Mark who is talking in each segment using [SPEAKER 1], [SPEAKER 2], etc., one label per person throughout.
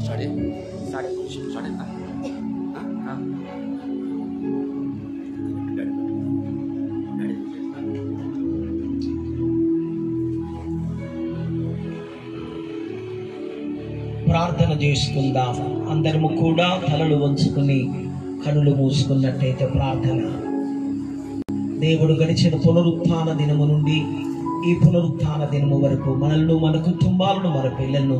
[SPEAKER 1] साढ़े साढ़े कुछ साढ़े हाँ हाँ हाँ
[SPEAKER 2] ప్రార్థన చేసుకుందాం అందరము కూడా తలలు వంచుకుని కనులు మూసుకున్నట్టయితే ప్రార్థన దేవుడు గడిచిన పునరుత్థాన దినము నుండి ఈ పునరుత్థాన దినము వరకు మనల్ని మన కుటుంబాలను మన పిల్లలను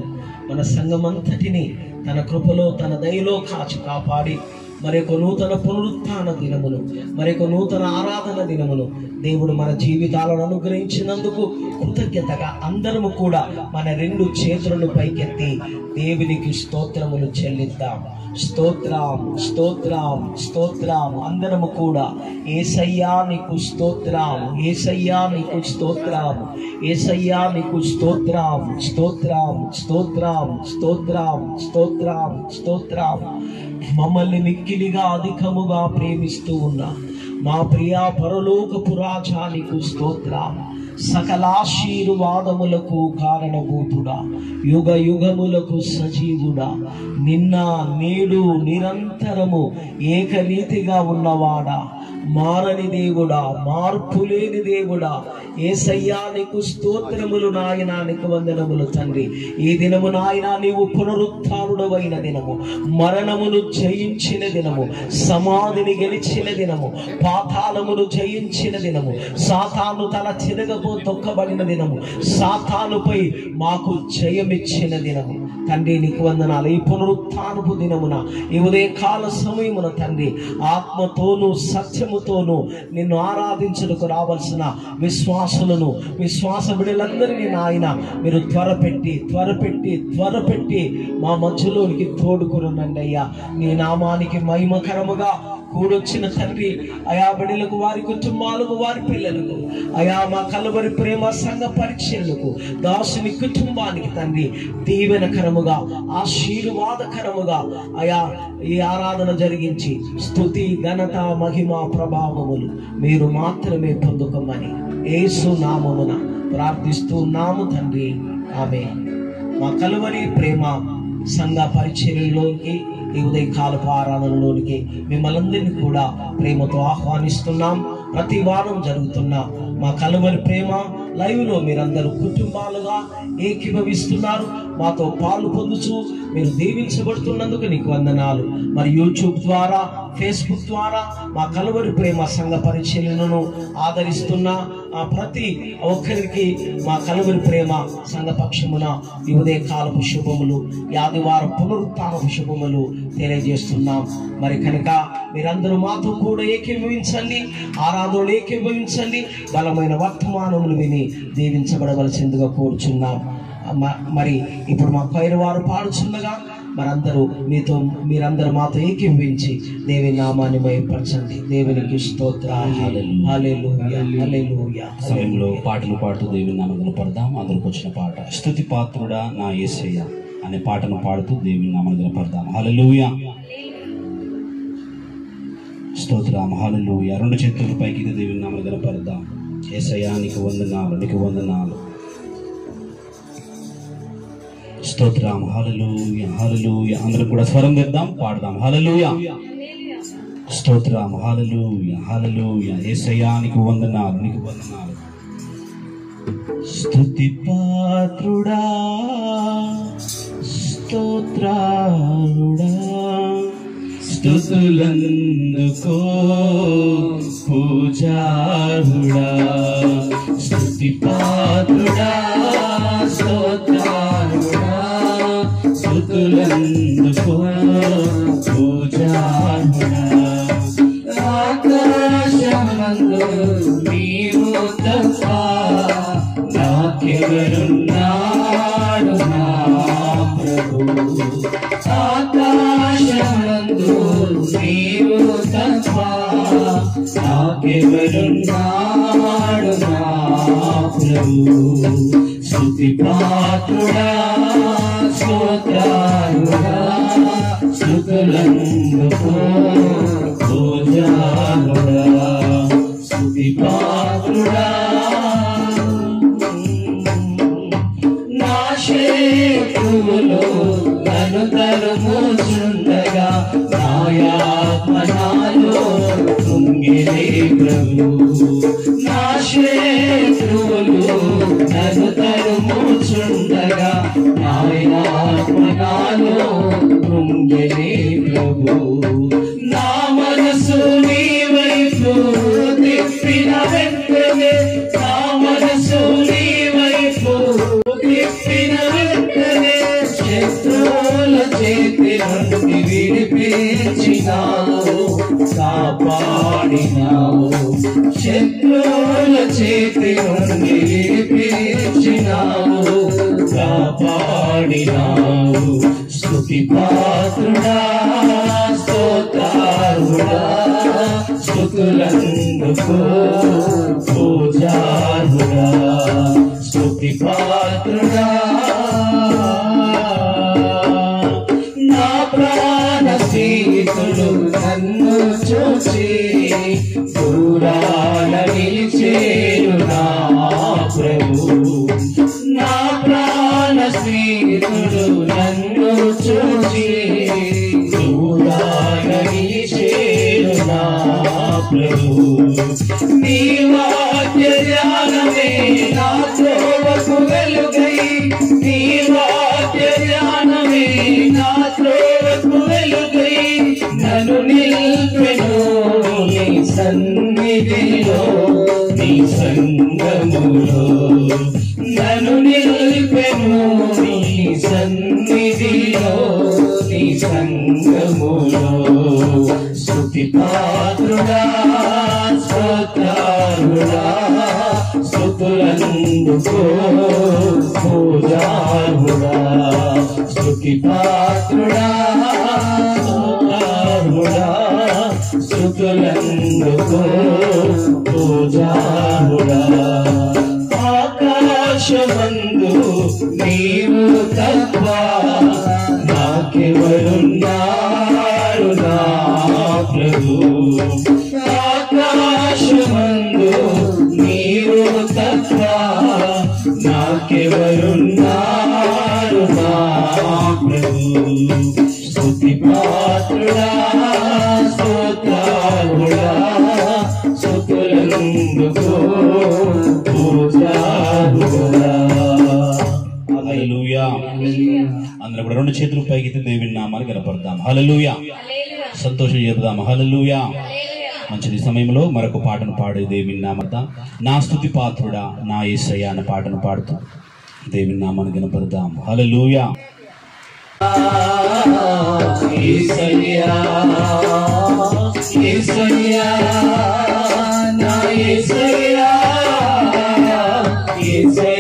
[SPEAKER 2] మన సంఘమంతటిని తన కృపలో తన దయలో కాచి కాపాడి మరొక నూతన పునరుత్న దినమును మరొక నూతన ఆరాధన దినమును దేవుడు మన జీవితాలను అనుగ్రహించినందుకు కృతజ్ఞతగా అందరము కూడా మన రెండు చేతులను పైకెత్తి దేవునికి స్తోత్రములు చెల్లిద్దాం. స్తోత్రం స్తోత్రం స్తోత్రం. అందరము కూడా ఏసయ్యా నీకు స్తోత్రం ఏసయ్యా నీకు స్తోత్రం ఏసయ్యా నీకు స్తోత్రం స్తోత్రం స్తోత్రం స్తోత్రం స్తోత్రం స్తోత్రం. మమ్మల్ని మిక్కిలిగా అధికముగా ప్రేమిస్తూ ఉన్నా మా ప్రియా పరలోకపు రాజా స్తోత్ర. సకలాశీర్వాదములకు కారణభూతుడా యుగ యుగములకు సజీవుడా నిన్న నేడు నిరంతరము ఏకరీతిగా ఉన్నవాడా. మారని దేవుడా మార్పు లేని దేవుడా. ఏసయ్యా నీకు స్తోత్రములు నాయన నీకు వందనములు తండ్రి. ఈ దినము నాయన నీవు పునరుత్డవైన దినము. మరణమును జయించిన దినము. సమాధిని గెలిచిన దినము. పాతాళమును జయించిన దినము. సాతాను తల చిరగబో తొక్కబడిన దినము. సాతానుపై మాకు జయమిచ్చిన దినము. తండ్రి నీకు వందనాలు. ఈ పునరుత్నపు దినమున ఈ ఉదయకాల సమయమున తండ్రి ఆత్మతోనూ సత్యముతోనూ నిన్ను ఆరాధించుటకు రావాల్సిన విశ్వాసులను విశ్వాస బిడ్డలందరినీ నాయన మీరు త్వరపెట్టి త్వరపెట్టి త్వరపెట్టి మా మధ్యలోనికి తోడుకురునండి అయ్యా. నీ నామానికి మహిమకరముగా కూడొచ్చిన తండ్రి అయా బిడ్డలకు వారి కుటుంబాలకు వారి పిల్లలకు అయా మా కలవరి ప్రేమ సంఘ పరిచయలకు దాసుని కుటుంబానికి తండ్రి దీవెనకరముగా ఆశీర్వాదకరముగా అయా ఈ ఆరాధన జరిగించి స్తుతి ఘనత మహిమ ప్రభావములు మీరు మాత్రమే పొందుకోమని ఏసు నామమున ప్రార్థిస్తూ నాము తండ్రి. ఆమె మా కలువరి ప్రేమ సంఘ పరిచర్యలోకి ఈ ఉదయకాలపు ఆరాధనలోనికి మిమ్మల్ందరినీ కూడా ప్రేమతో ఆహ్వానిస్తున్నాం. ప్రతి వారం జరుగుతున్న మా కలువరి ప్రేమ లైవ్లో మీరందరూ కుటుంబాలుగా ఏకీభవిస్తున్నారు. మాతో పాలు పొందుచు మీరు దీవించబడుతున్నందుకు నీకు వందనాలు. మరి యూట్యూబ్ ద్వారా ఫేస్బుక్ ద్వారా మా కలువరి ప్రేమ సంఘ పరిశీలనను ఆదరిస్తున్న ఆ ప్రతి ఒక్కరికి మా కలువరి ప్రేమ సంఘ పక్షమున ఉదయ కాలపు శుభములు ఈ ఆదివారం పునరుత్నపు శుభములు తెలియజేస్తున్నాం. మరి కనుక మీరందరూ మాతో కూడా ఏకీభవించండి ఆరాధనలు ఏకీభవించండి బలమైన వర్తమానములు విని దీవించబడవలసిందిగా కోరుచున్నాం. మరి ఇప్పుడు మా పైరు వారు పాడుచుండగా మరందరూ మీతో మీరందరూ మాతో ఏకీభవించి దేవి నామాన్ని మయపరచండి దేవునికి
[SPEAKER 3] సమయంలో పాటలు పాడుతూ దేవుని నామమును పడదాం. అందరికి వచ్చిన పాట స్తుతి పాత్రుడా నా యేసయ్య అనే పాటను పాడుతూ దేవుని నామమును పడదాం. హల్లెలూయా స్తోత్ర. మహాలు రెండు చేతుల పైకి దేవుని నామలు పడదాం యేసయ్య నీకు వందనాలు నీకు వందనాలు. స్తోత్ర. మహాలు హల్లెలూయా. అందరం కూడా స్వరం తెద్దాం పాడదాం. హల్లెలూయా. స్తోత్ర. మహాలు హాలలు యేసయ్యా నీకు వందనాలు నీకు వందనాలు. స్తుతి పాత్రుడా స్తోత్రాలుడా స్తుతులందుకో పూజారుడా స్తుతి పాత్రుడా స్తోత్రాలుడా స్తుతులందుకో పూజారుడా ఆకాశమందు నీవు తప్ప నాకెవరున్నాడు ఎవరున్నాడు నా ప్రభు స్థుతి పాత్రుడా స్తోత్రాలుగా స్తుతులందుకో పూజారుడా స్తుతి పాత్రుడా నా శేతులో శత్రువులు నన్ను తరుముచుండగా నాయాత్మ నాలో కృంగిలే ప్రభు. నన్ను తరుముచుండగా ప్రభు. విడిపించినావు కాపాడినావు. శత్రువుల చేతి నుండి విడిపించినావు కాపాడినావు. స్థుతి పాత్రుడా స్తోత్రారుడా స్థుతులందుకు పూజారుడా స్థుతి పాత్రుడా స్నేహితుడు నన్ను చూసి దూరాల నిలిచేరు నా ప్రభు. నా ప్రాణ స్నేహితుడు నన్ను చూసి దూరాల నిలిచేరు నా ప్రభు. నీ వాక్య ధ్యానమే నా త్రోవకు వెలుగై నీ వాక్య సన్నిధిలో నీ సంగములో నను నిలిపెను. నీ సన్నిధిలో నీ సంగములో స్తుతి పాత్రుడా స్వతారుడా స్తుతులందుకో పూజారుడా స్తుతి పాత్రుడా ఆకాశమందు నీవు తప్ప నాకెవరున్నారు నా ప్రభు? ఆకాశమందు నీవు తప్ప నాకెవరున్నారు
[SPEAKER 1] చేతులు పైకి దేవుని నామాన్ని కనపడదాం. హల్లెలూయా. సంతోషం చెబుదాం హల్లెలూయా. మంచిది సమయంలో మరొక పాటను పాడే దేవుని నామత నా స్తుతి పాత్రుడా నా యేసయ్య అనే పాటను పాడుతూ దేవుని నామాన్ని కనపడదాం. హల్లెలూయా.
[SPEAKER 3] యేసయ్యా యేసయ్యా నా యేసయ్యా యేసయ్యా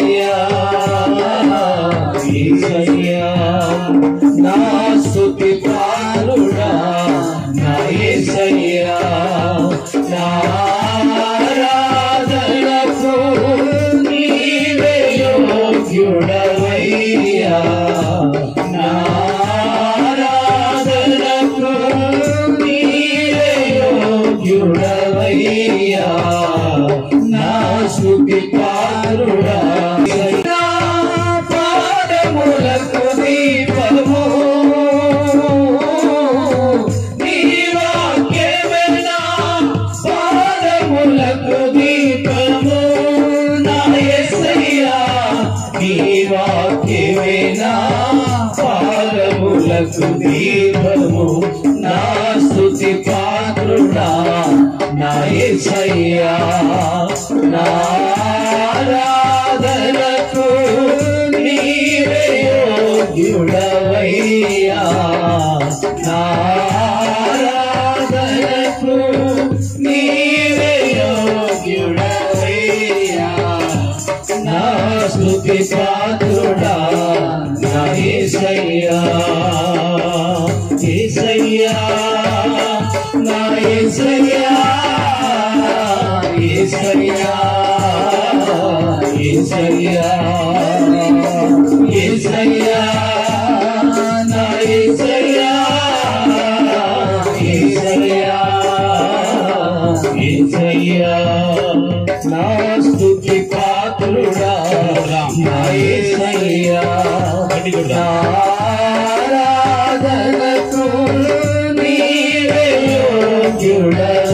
[SPEAKER 3] యేసయ్యా నా ఆరాధనకు నీవే యోగ్యుడవయ్యా. నా ఆరాధనకు నీవే యోగ్యుడవయ్యా. నా స్తుతి పాత్రుడా నా నా యేసయ్యా యేసయ్యా యేసయ్యా నా యేసయ్యా యేసయ్యా నా స్తుతి పాత్రుడా నా ఆరాధనకు నీవే యోగ్యుడవయ్యా.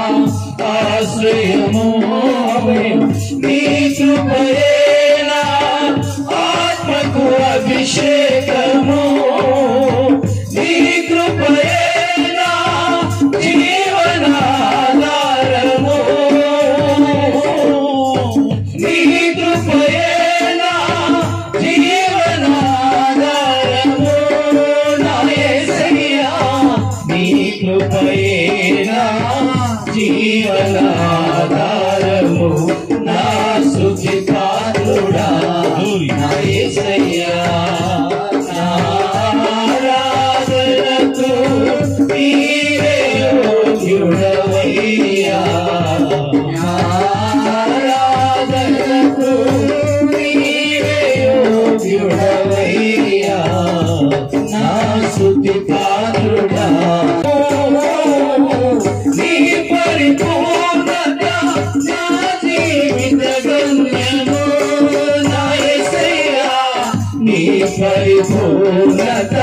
[SPEAKER 3] పరిపూర్ణత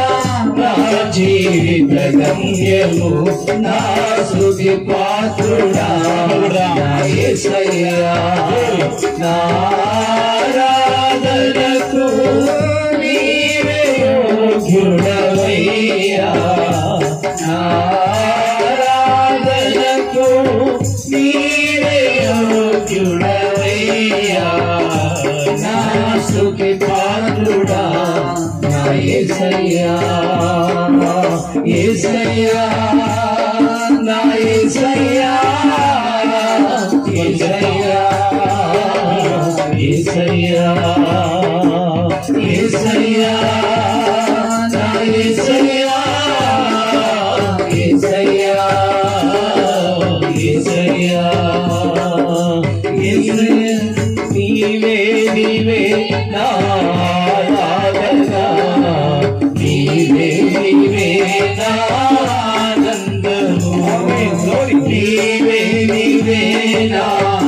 [SPEAKER 3] నా జీవిత గమ్యము నా స్తుతి పాత్రుడా నా నా యేసయ్యా యేసయ్యా నా యేసయ్యా యేసయ్యా యేసయ్యా యేసయ్యా నా యేసయ్యా యేసయ్యా యేసయ్యా యేసయ్యా నీవే నీవే నా ఆరాధన دې دې دې نه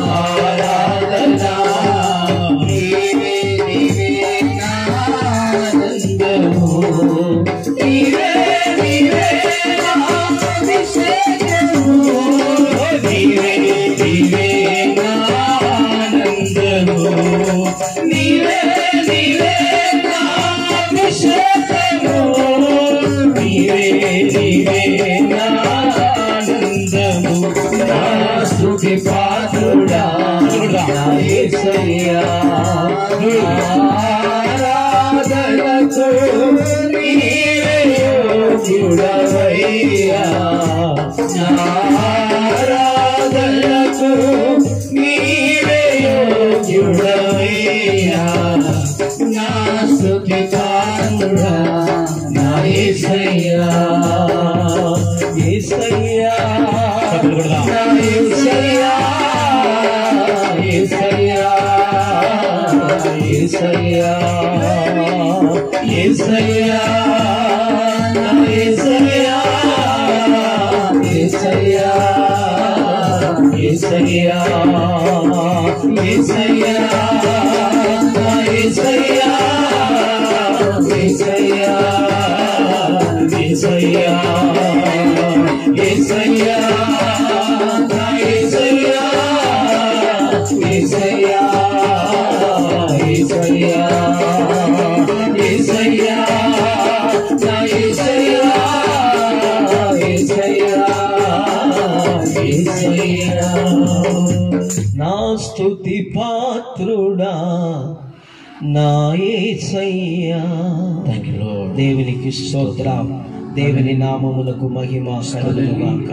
[SPEAKER 3] నా యేసయ్యా ఆరాధనకు నీవే నా నా నా యేసయ్యా యేసయ్యా
[SPEAKER 1] చప్పట్లు కొడదాం.
[SPEAKER 3] నా యేసయ్యా యేసయ్యా యేసయ్యా యేసయ్యా నా యేసయ్యా యేసయ్యా నా యేసయ్యా
[SPEAKER 1] థ్యాంక్ యూ లార్డ్
[SPEAKER 3] దేవునికి స్తోత్రం. దేవుని నామములకు మహిమ కలుగును గాక.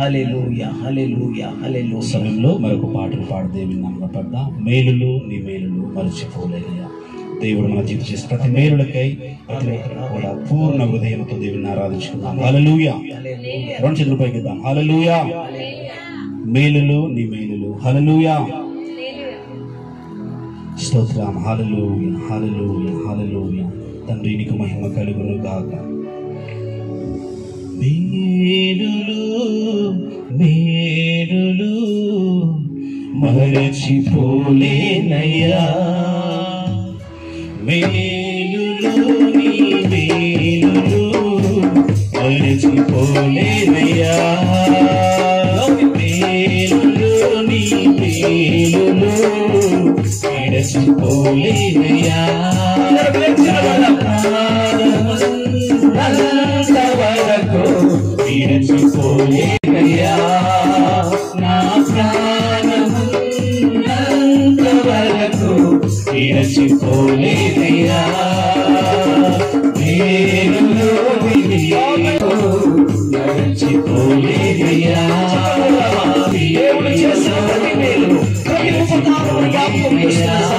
[SPEAKER 3] హల్లెలూయా హల్లెలూయా హల్లెలూయా.
[SPEAKER 1] సమయంలో మరొక పాటలు పాడు దేవుని నామన పడ్డాం మేలులు నీ మేలులు మరచిపోలేనయ్యా
[SPEAKER 3] దేవుడు మన జీవితం చేసిన ప్రతి మేలులకై ప్రతి కూడా పూర్ణ హృదయంతో దేవుని ఆరాధించుకుందాం. హల్లెలూయా. రెండు చేతులు పైకిద్దాం హల్లెలూయా. మేలులు నీ మేలులు. హల్లెలూయా. స్తోత్రం. హాలలు హాలలు హాలలు తండ్రి నీకు మహిమ కలుగును గాక మేలులు మేలులు మరచిపోలేనయ్యా. మేలులు నీ మేలులు మరచిపోలేనయ్యా. మేలులు నీ మేలులు విడసిపోలేనయా అంతవరకు విడచిపోలేనయా నా ప్రాణముంతవరకు విడచిపోలేనయా నేను నడిచిపోలేనయా Yeah.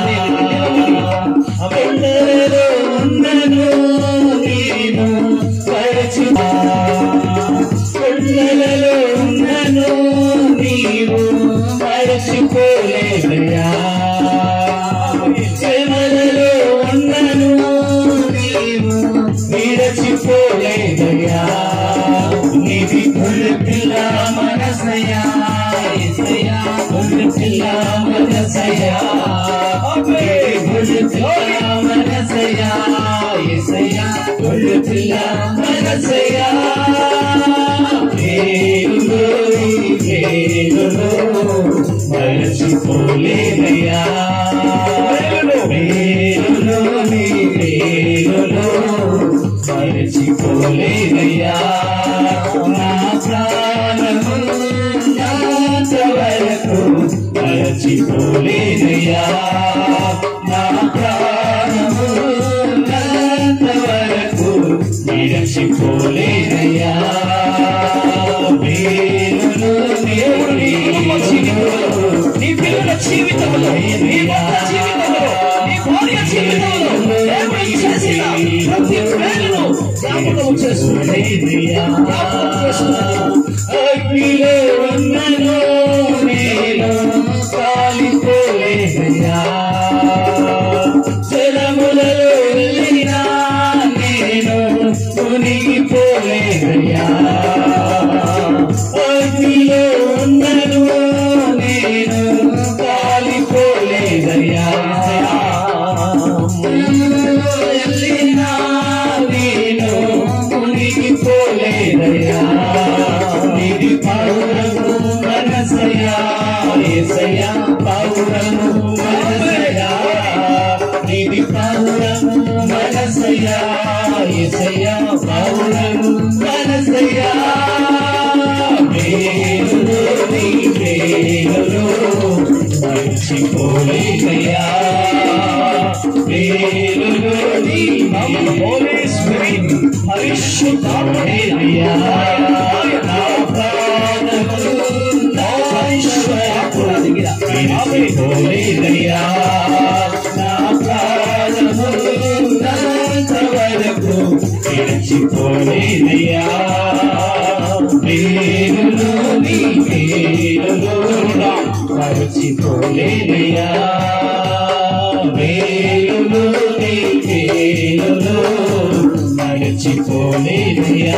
[SPEAKER 3] మేలులో మరచిపోలేనయ్యా మేలులో నీ మేలులో మరచిపోలేనయ్యా నా ప్రాణము నాంతవరకు మరచిపోలేనయ్యా నా జీవితంలో నీ పిల్లల జీవితంలో నీ భర్త జీవితంలో నీ భార్య జీవితంలో దేవుడు చేసిన ప్రతి మేలును జ్ఞాపకం చేస్తున్నాడు. జ్ఞాపకం చేస్తున్నాడు. అగ్నిలో పోలేదయ్యా పేరులోని పేరులోడా మరచిపోలేదయ్యా పేరులోని పేరులో మరిచిపోలేదయ్యా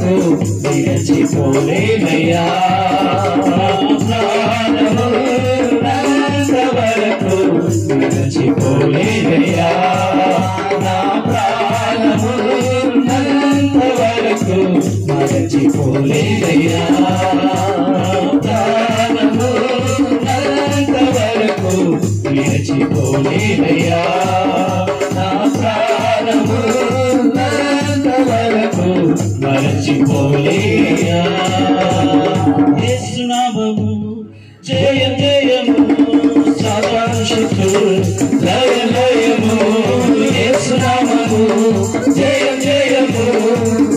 [SPEAKER 3] నాకు మరచిపోలేదయ్యా వరకు నా ప్రాణము వరకు ప్రాణము వరకు నా ప్రాణము వరకు మరచిపోలేదయ్యా యేసునామము జయ జయము సాకాశక్తులు లయ లయము. యేసునామము జయ జయము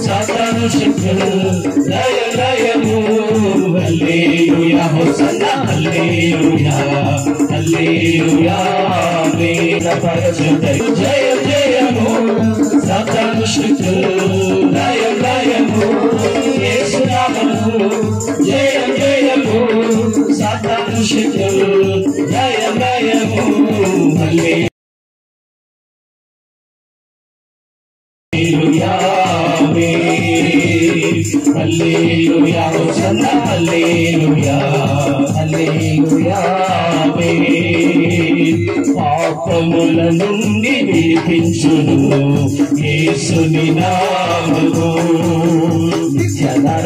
[SPEAKER 3] సాతాను లయ లయము. హల్లెలూయా హోసన్నా హల్లెలూయా వేద యేసునామము జయ జయము సాతాను శక్తులు. జయ జయము హల్లెలూయా హల్లెలూయా హల్లెలూయా పాపముల నుండి విడిపించును. యేసుని నామము.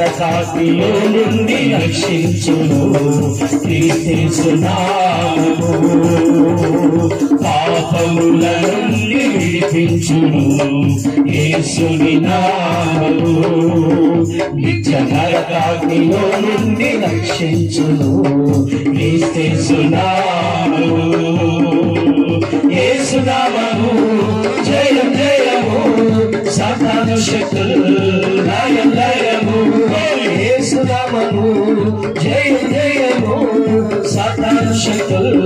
[SPEAKER 3] నిత్య నుండి రక్షించును క్రీస్తు పాపముల నుండి విడిపించును యేసుని నామము. నిత్య నరకాగ్నిలో నుండి రక్షించును క్రీస్తు నామము యేసునామము జయం జయము సాతాను శక్తులు లయం లయము యేసునామము జయం జయము సాతాను శక్తులు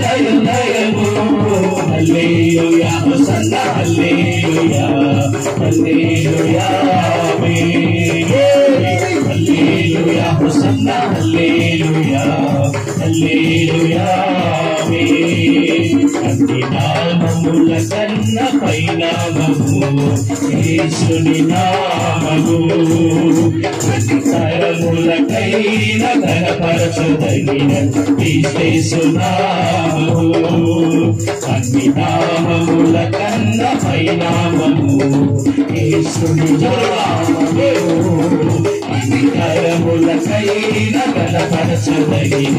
[SPEAKER 3] లయం లయము హల్లెలూయా హోసన్నా హల్లెలూయా హల్లెలూయా హల్లెలూయా హోసన్నా హల్లెలూయా హల్లెలూయా అన్ని నామముల కన్న పైనామము యేసుని నామము. ప్రతి తరములకైన ధనపరచదగిన యేసు నామము. అన్ని నామముల కన్న పైనామము యేసుని నామము. అన్ని తరములకైన ఘనపరచదగిన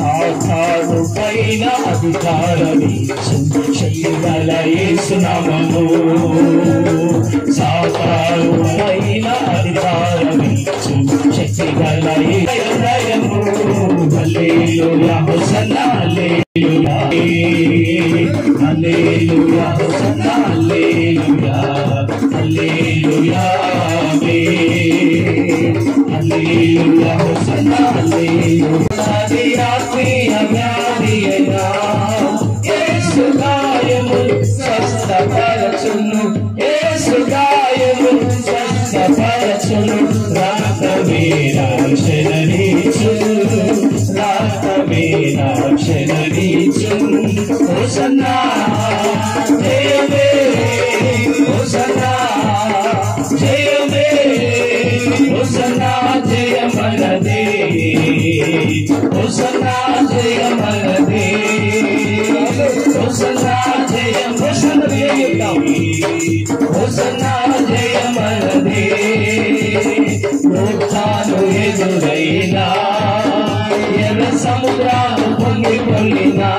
[SPEAKER 3] జయ జయము సదాంశకులు జయ జయము యేసునామము జయ జయము సదాంశకులు జయ పైన చెయ్యగల యేసునామము సాతాను పైన శక్తిగల జయమనదే లోకాలు ఎదురైనా ఎర్ర సముద్రాలు పొంగి పొంగినా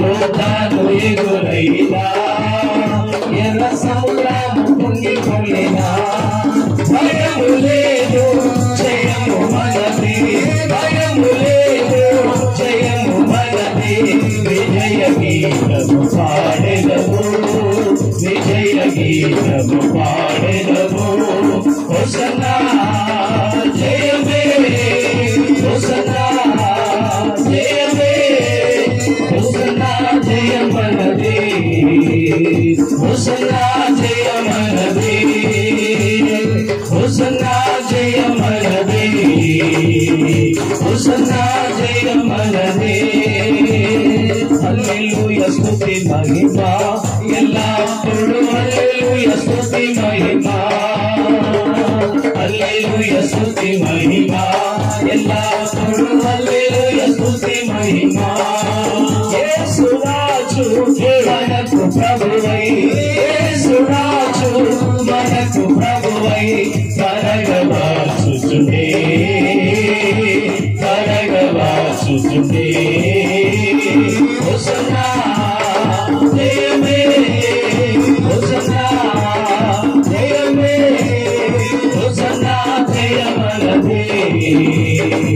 [SPEAKER 3] యోగ ఎదురైనా ఎర్ర భయము లేదు జయము భయము లేదు. विजय गीतम पाडबो विजय गीतम पाडबो होसना जय मे होसना जय मे होसना जय मन दे होसना जय मन होसना जय मन होसना స్థుతి మహిమా. అల్లెలుయ స్థుతి మహిమా. ఎల్లప్పుడు అల్లెలుయ స్థుతి మహిమా. యేసురాజు మనకు ప్రభువై. యేసురాజు మనకు ప్రభువై. కరగవాసుచునే కరగవాసుచునే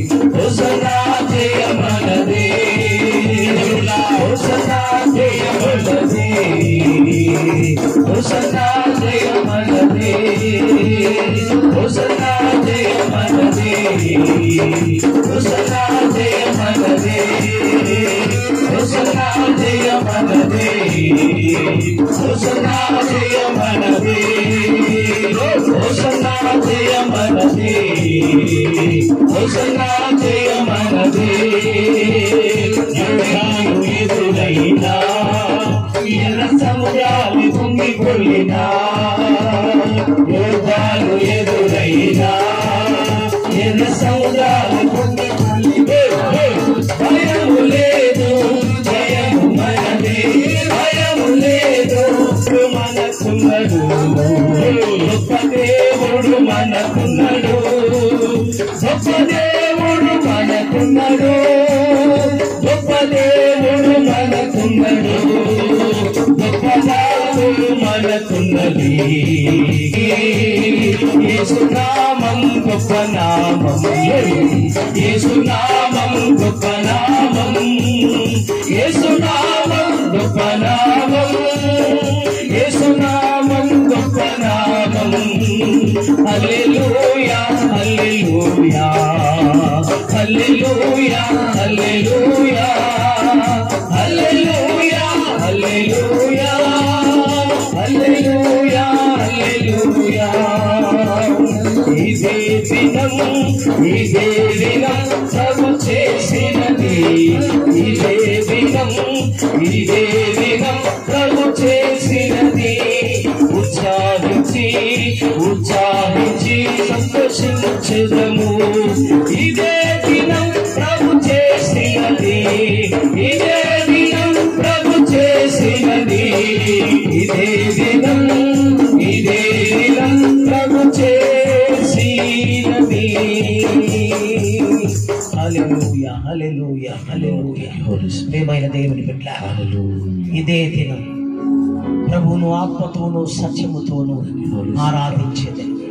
[SPEAKER 3] सदा रा ओ सदा जय मन दे ओ सदा जय मन दे ओ सदा जय मन दे ओ सदा जय मन दे ओ सदा जय मन दे ओ सदा जय मन दे ओ सदा जय मन दे जय गायु ये सुनैना ఎర్ర సముద్రాలు పొంగిపోయినా యోగాలు ఎదురైనా ఎర్ర సముద్రాలు పొంగిపోయినా భయము లేదు జయము మనదే. భయము లేదు మనకున్నాడు. గొప్ప దేవుడు మనకున్నాడు. గొప్ప దేవుడు మనకున్నాడు. గొప్ప దేవుడు మనకున్నాడు. గొప్ప దేవుడు మనకున్నది యేసునామం గొప్ప నామం. యేసునామం గొప్ప నామం. యేసునామం గొప్ప నామం. యేసునామం గొప్ప నామం. హల్లెలూయా హల్లెలూయా హల్లెలూయా. హల్లెలూయా హల్లెలూయా. సంతోషించదము ఇదే దినం ప్రభు చేసినది. ఇదే దినం ప్రభు చేసినది. ఇదే దినం ఇదే దినం ప్రభు చేసినది. దేవుని బిడ్డ ఇదే దినం. ప్రభువును ఆత్మతోను సత్యముతోను ఆరాధించేది.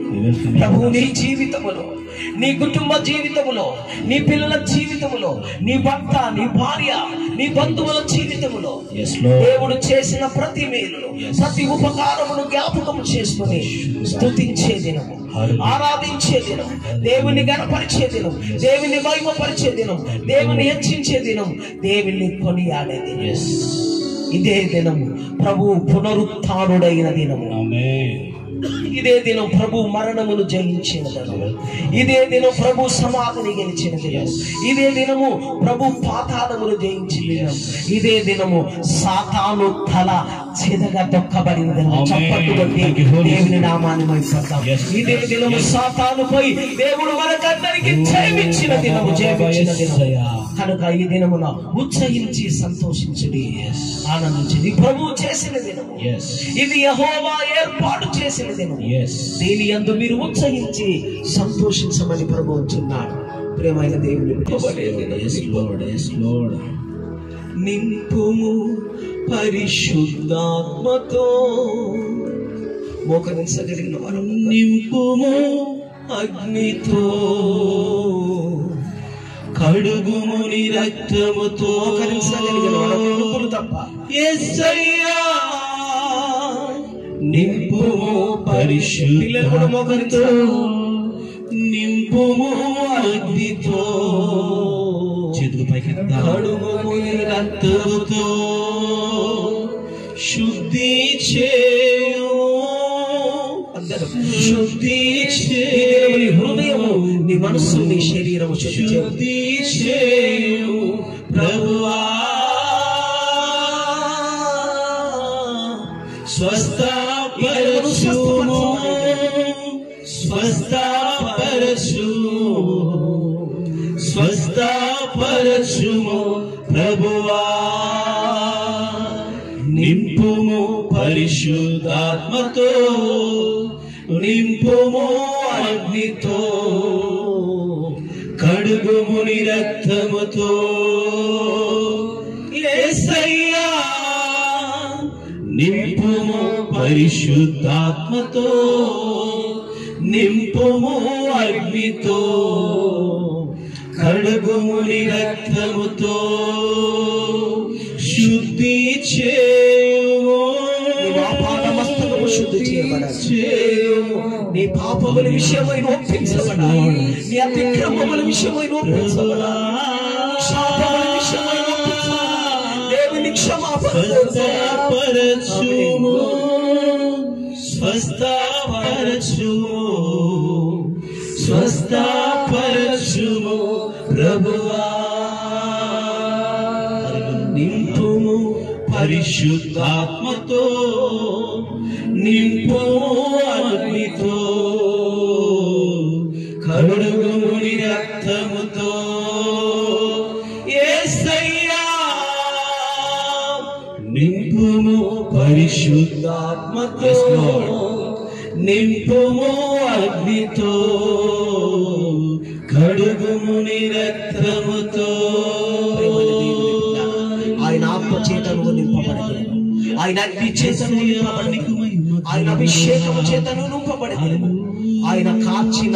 [SPEAKER 3] ప్రభు నీ జీవితములో నీ కుటుంబ జీవితములో నీ పిల్లల జీవితములో నీ భర్త నీ భార్య నీ బంధువుల జీవితములో. దేవుడు చేసిన ప్రతి మేలును ప్రతి ఉపకారమును జ్ఞాపకం చేసుకుని స్తుతించే దినము. ఆరాధించే దినం దేవుని గణపరిచే దినం దేవుని మహిమపరిచే దినం దేవుని హెచ్చించే దినం దేవుని కొనియాడే దినం. ఇదే దినము ప్రభు పునరుత్డైన దినము. ఇదే దినం ప్రభు మరణమును జయించిన దినము ఇదే దినం ప్రభు సమాధిని గెలిచిన దినం. ఇదే దినము ప్రభు పాతాళమును జయించిన దినం. ఇదే దినము సాతాను తల
[SPEAKER 2] తొక్కబడి
[SPEAKER 3] దేవుని నామాన్ని దినము సాతాను పోయి దేవుడు మనకందరికి దినము కనుక ఈ దినమున ఉత్సహించి సంతోషించడి. ఆనందించడి. ప్రభు చేసిన దినము. ఇది యహోవా ఏర్పాటు చేసిన దినం దీని అందు మీరు ఉత్సహించి సంతోషించమని ప్రభు ఉంటున్నాడు ప్రేమైన దేవుని నింపుము పరిశుద్ధాత్మతో. మోకరించగలిగిన వారు నింపుము అగ్నితో. కడుగుము నీ రక్తముతో. మోకరించగలిగిన వారు నింపులు తప్ప. నింపుము పరిశుద్ధాత్మతో. నింపుము అగ్నితో.
[SPEAKER 1] చేతులు
[SPEAKER 3] నీ రక్తముతో. శుద్ధి చేయు నీ హృదయము నీ మనస్సు నీ శరీరము శుద్ధి చేయు ప్రభువా స్వస్థపరచుము స్వస్థపరచుము స్వస్థపరచుము ప్రభువా నింపుము పరిశుద్ధాత్మతో నింపుము అగ్నితో కడుగుము నీ రక్తముతో నింపుము పరిశుద్ధాత్మతో నింపుము అగ్నితో కడుగుము నీ రక్తముతో. శుద్ధి
[SPEAKER 2] చే శుద్ధి చేయబడాలి.
[SPEAKER 3] చేయము నీ పాపముల విషయమై ఒప్పించబడాలి నీ అతిక్రమముల విషయమై ఒప్పించబడాలి శాపముల విషయమై ఒప్పించబడాలి దేవుని క్షమాపణ స్వస్థపరచుము స్వస్థపరచుము స్వస్థపరచుము ప్రభువా నింపుము పరిశుద్ధాత్మతో నింపుము అగ్నితో కరుడుగుని రక్తముతో. నింపుము పరిశుద్ధాత్మతో నింపుము అగ్నితో కడుగుముని రక్తముతో.
[SPEAKER 2] ఆయన ఆత్మ చేత నువ్వు నింపబడదు ఆయన అగ్ని చేత నువ్వు నింపబడదు ఆయన అభిషేకము చేత నువ్వు నింపబడదు ఆయన కార్చిన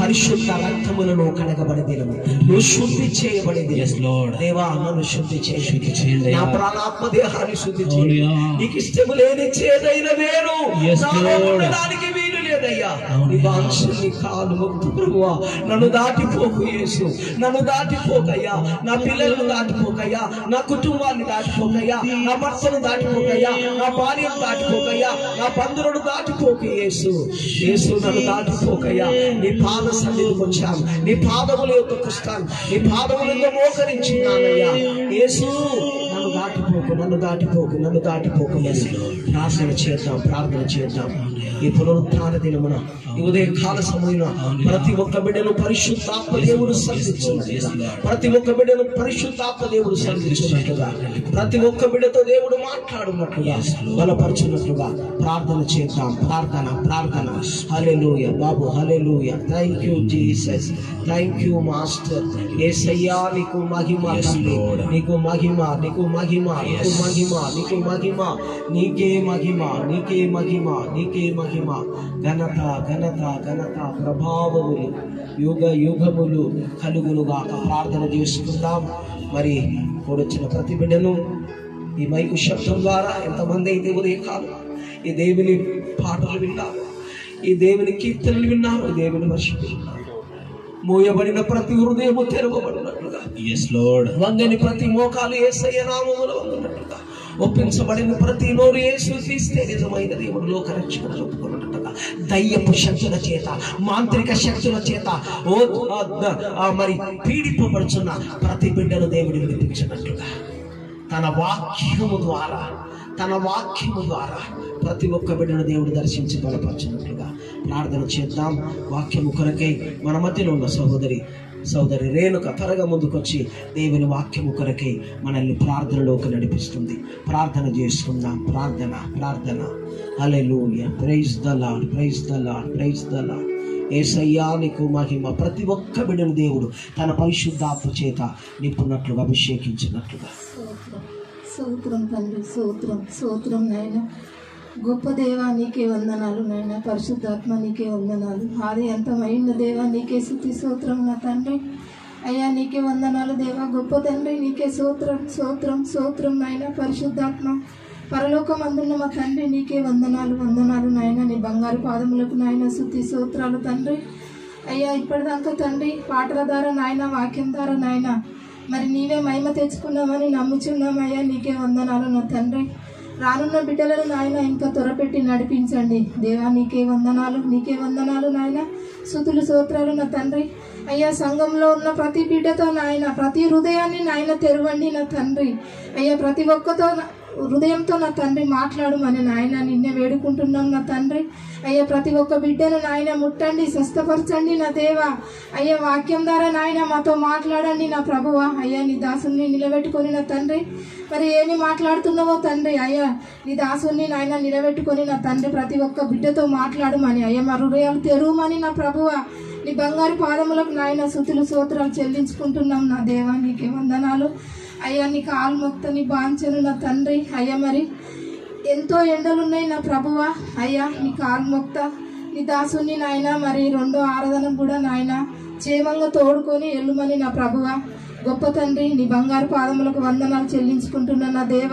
[SPEAKER 2] పరిశుద్ధ రక్తములను కడగబడదినము నువ్వు శుద్ధి చేయబడింది. దేవా నన్ను శుద్ధి చేయండి నా. ప్రాణాత్మ దేహాన్ని శుద్ధి చేయండి. నీకు ఇష్టము లేని చేదైన వేరు.
[SPEAKER 1] Yes,
[SPEAKER 2] లేదయ్యా నీ కాలు మొక్కు ప్రభువా నన్ను దాటిపోకు యేసు. నన్ను దాటిపోకయ్యా. నా పిల్లలను దాటిపోకయ్యా. నా కుటుంబాన్ని దాటిపోకయ్యా. నా భర్తను దాటిపోకయ్యా. నా భార్యను దాటిపోకయ్యా. నా బంధువులను దాటిపోక యేసు. యేసు నన్ను దాటిపోకయ్యా. నీ పాద సన్నిధికి వచ్చాను. నీ పాదముల యొక్క వస్తాను. నీ పాదముల యొక్క మోకరించున్నానయ్యా. యేసు నన్ను దాటిపోకు నన్ను దాటిపోకు నన్ను దాటిపోకు యేసు. ప్రార్థన చేద్దాం ప్రార్థన చేద్దాం. ఈ పునరుత్థాన దినమున ఈ ఉదయ కాల సమయమున ప్రతి ఒక్క బిడ్డను పరిశుద్ధాత్మ దేవుడు సంధించున్నట్లుగా ప్రతి ఒక్క బిడ్డను పరిశుద్ధాత్మ దేవుడు సంధించున్నట్లుగా ప్రతి ఒక్క బిడ్డతో దేవుడు మాట్లాడున్నట్లుగా బలపరుచున్నట్లుగా ప్రార్థన చేద్దాం. ప్రార్థన ప్రార్థన. Hallelujah Babu hallelujah. Thank you Jesus thank you master యేసయ్యా నీకు మహిమ తండ్రి. నీకు మహిమ నీకు మహిమ నీకు మహిమ నీకు మహిమ నీకే మహిమ నీకే మహిమ నీకే మహిమ ఘనత ఘనత ఘనత ప్రభావములు యుగ యుగములు కలుగునుగాక. ప్రార్థన చేసుకుందాం. మరి కూడొచ్చిన ప్రతి బిడ్డను ఈ మైకు శబ్దం ద్వారా ఎంతమంది అయితే ఉదయం కాదు ఈ దేవుని పాటలు విన్నారు ఈ దేవుని కీర్తనలు విన్నారు ఈ దేవుని వర్షం మోయబడిన ప్రతి హృదయము తెరవబడినట్లుగా. వంగని ప్రతి మోకాలు ఏసయ్య నామములో వంగినట్లుగా. ఒప్పించబడిన ప్రతి నోరు యేసు తీస్తే నిజమైన దేవుడు లోక రక్షణ ఒప్పుకున్నట్టుగా దయ్యపు శక్తుల చేత మాంత్రిక శక్తుల చేత ఓ మరి పీడింపబడుచున్న ప్రతి బిడ్డను దేవుడు వినిపించినట్టుగా తన వాక్యము ద్వారా తన వాక్యము ద్వారా ప్రతి ఒక్క బిడ్డను దేవుడు దర్శించి బలపరచినట్టుగా ప్రార్థన చేద్దాం. వాక్యము కొరకై మన మధ్యలో ఉన్న సహోదరి సోదరి రేణుక త్వరగా ముందుకొచ్చి దేవుని వాక్యము కొరకై మనల్ని ప్రార్థనలోకి నడిపిస్తుంది. ప్రార్థన చేసుకుందాం. ప్రార్థన ప్రార్థన. Alleluia praise the lord praise the lord praise the lord ఏసయ్యా నీకు మహిమ. ప్రతి ఒక్క బిడ్డను దేవుడు తన పరిశుద్ధాత్మ చేత నిప్పున్నట్లుగా అభిషేకించినట్లుగా.
[SPEAKER 4] సూత్రం తండ్రి సూత్రం సూత్రం నాయన. గొప్ప దేవా నీకే వందనాలు నాయన. పరిశుద్ధాత్మ నీకే వందనాలు. ఆది అంతమైన దేవా నీకే శుద్ధి సూత్రం నా తండ్రి. అయ్యా నీకే వందనాలు దేవా. గొప్ప తండ్రి నీకే సూత్రం సూత్రం సూత్రం నాయన. పరిశుద్ధాత్మ పరలోకం అందున్న మా తండ్రి నీకే వందనాలు వందనాలు నాయన. నీ బంగారు పాదములకు నాయన శుద్ధి సూత్రాలు తండ్రి. అయ్యా ఇప్పటిదాకా తండ్రి పాటల ద్వారా నాయన వాక్యం ద్వారా నాయన. మరి నీవే మహిమ తెచ్చుకున్నామని నమ్ముచున్నామయ్యా నీకే వందనాలు నా తండ్రి. రానున్న బిడ్డలను నాయన ఇంకా త్వరపెట్టి నడిపించండి. దేవా నీకే వందనాలు నీకే వందనాలు నాయన. సుతులు సూత్రాలు నా తండ్రి. అయ్యా సంఘంలో ఉన్న ప్రతి బిడ్డతో నాయన ప్రతి హృదయాన్ని నాయన తెరవండి నా తండ్రి. అయ్యా ప్రతి ఒక్కతో హృదయంతో నా తండ్రి మాట్లాడమని నాయన నిన్నే వేడుకుంటున్నాం నా తండ్రి. అయ్యా ప్రతి ఒక్క బిడ్డను నాయన ముట్టండి స్వస్థపరచండి నా దేవా. అయ్యా వాక్యం ద్వారా నాయన మాతో మాట్లాడండి నా ప్రభువ. అయ్యా నీ దాసుని నిలబెట్టుకొని నా తండ్రి. మరి ఏమి మాట్లాడుతున్నావో తండ్రి? అయ్యా నీ దాసుని నాయన నిలబెట్టుకొని నా తండ్రి ప్రతి ఒక్క బిడ్డతో మాట్లాడమని. అయ్యా మా హృదయాలు తెరువమని నా ప్రభువ. నీ బంగారు పాదములకు నాయన సుతులు సూత్రాలు చెల్లించుకుంటున్నాం నా దేవా. నీకే వందనాలు. అయ్యా నీ కాలు బాంచను నా తండ్రి. అయ్యా మరి ఎంతో ఎండలున్నాయి నా ప్రభువ. అయ్యా నీ కాలు మొక్త నీ దాసుని నాయన మరి రెండో ఆరాధన కూడా నాయన. క్షేమంగా తోడుకొని ఎల్లుమని నా ప్రభువ. గొప్ప తండ్రి నీ బంగారు పాదములకు వందనాలు చెల్లించుకుంటున్నా నా దేవ.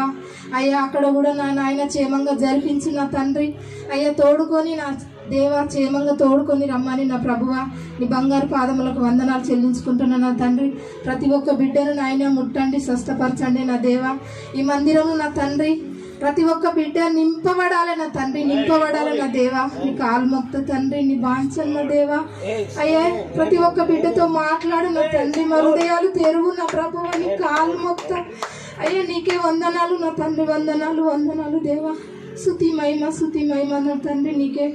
[SPEAKER 4] అయ్యా అక్కడ కూడా నా నాయన క్షేమంగా జరిపించు నా తండ్రి. అయ్యా తోడుకొని నా దేవా క్షేమంగా తోడుకొని రమ్మని నా ప్రభువ నీ బంగారు పాదములకు వందనాలు చెల్లించుకుంటున్నా నా తండ్రి. ప్రతి ఒక్క బిడ్డను నాయన ముట్టండి స్వస్థపరచండి నా దేవా. ఈ మందిరము నా తండ్రి. ప్రతి ఒక్క బిడ్డ నింపబడాలి నా తండ్రి నింపబడాలి నా దేవా. నీ కాలుమొక్త తండ్రి నీ బాంచన్న దేవా. అయ్యే ప్రతి ఒక్క బిడ్డతో మాట్లాడు నా తండ్రి. మా హృదయాలు తెరువు నా ప్రభువ నీ కాలు మొక్త. అయ్యా నీకే వందనాలు నా తండ్రి వందనాలు వందనాలు దేవా. శుతి మహిమ శుతి మహిమ నా తండ్రి నీకే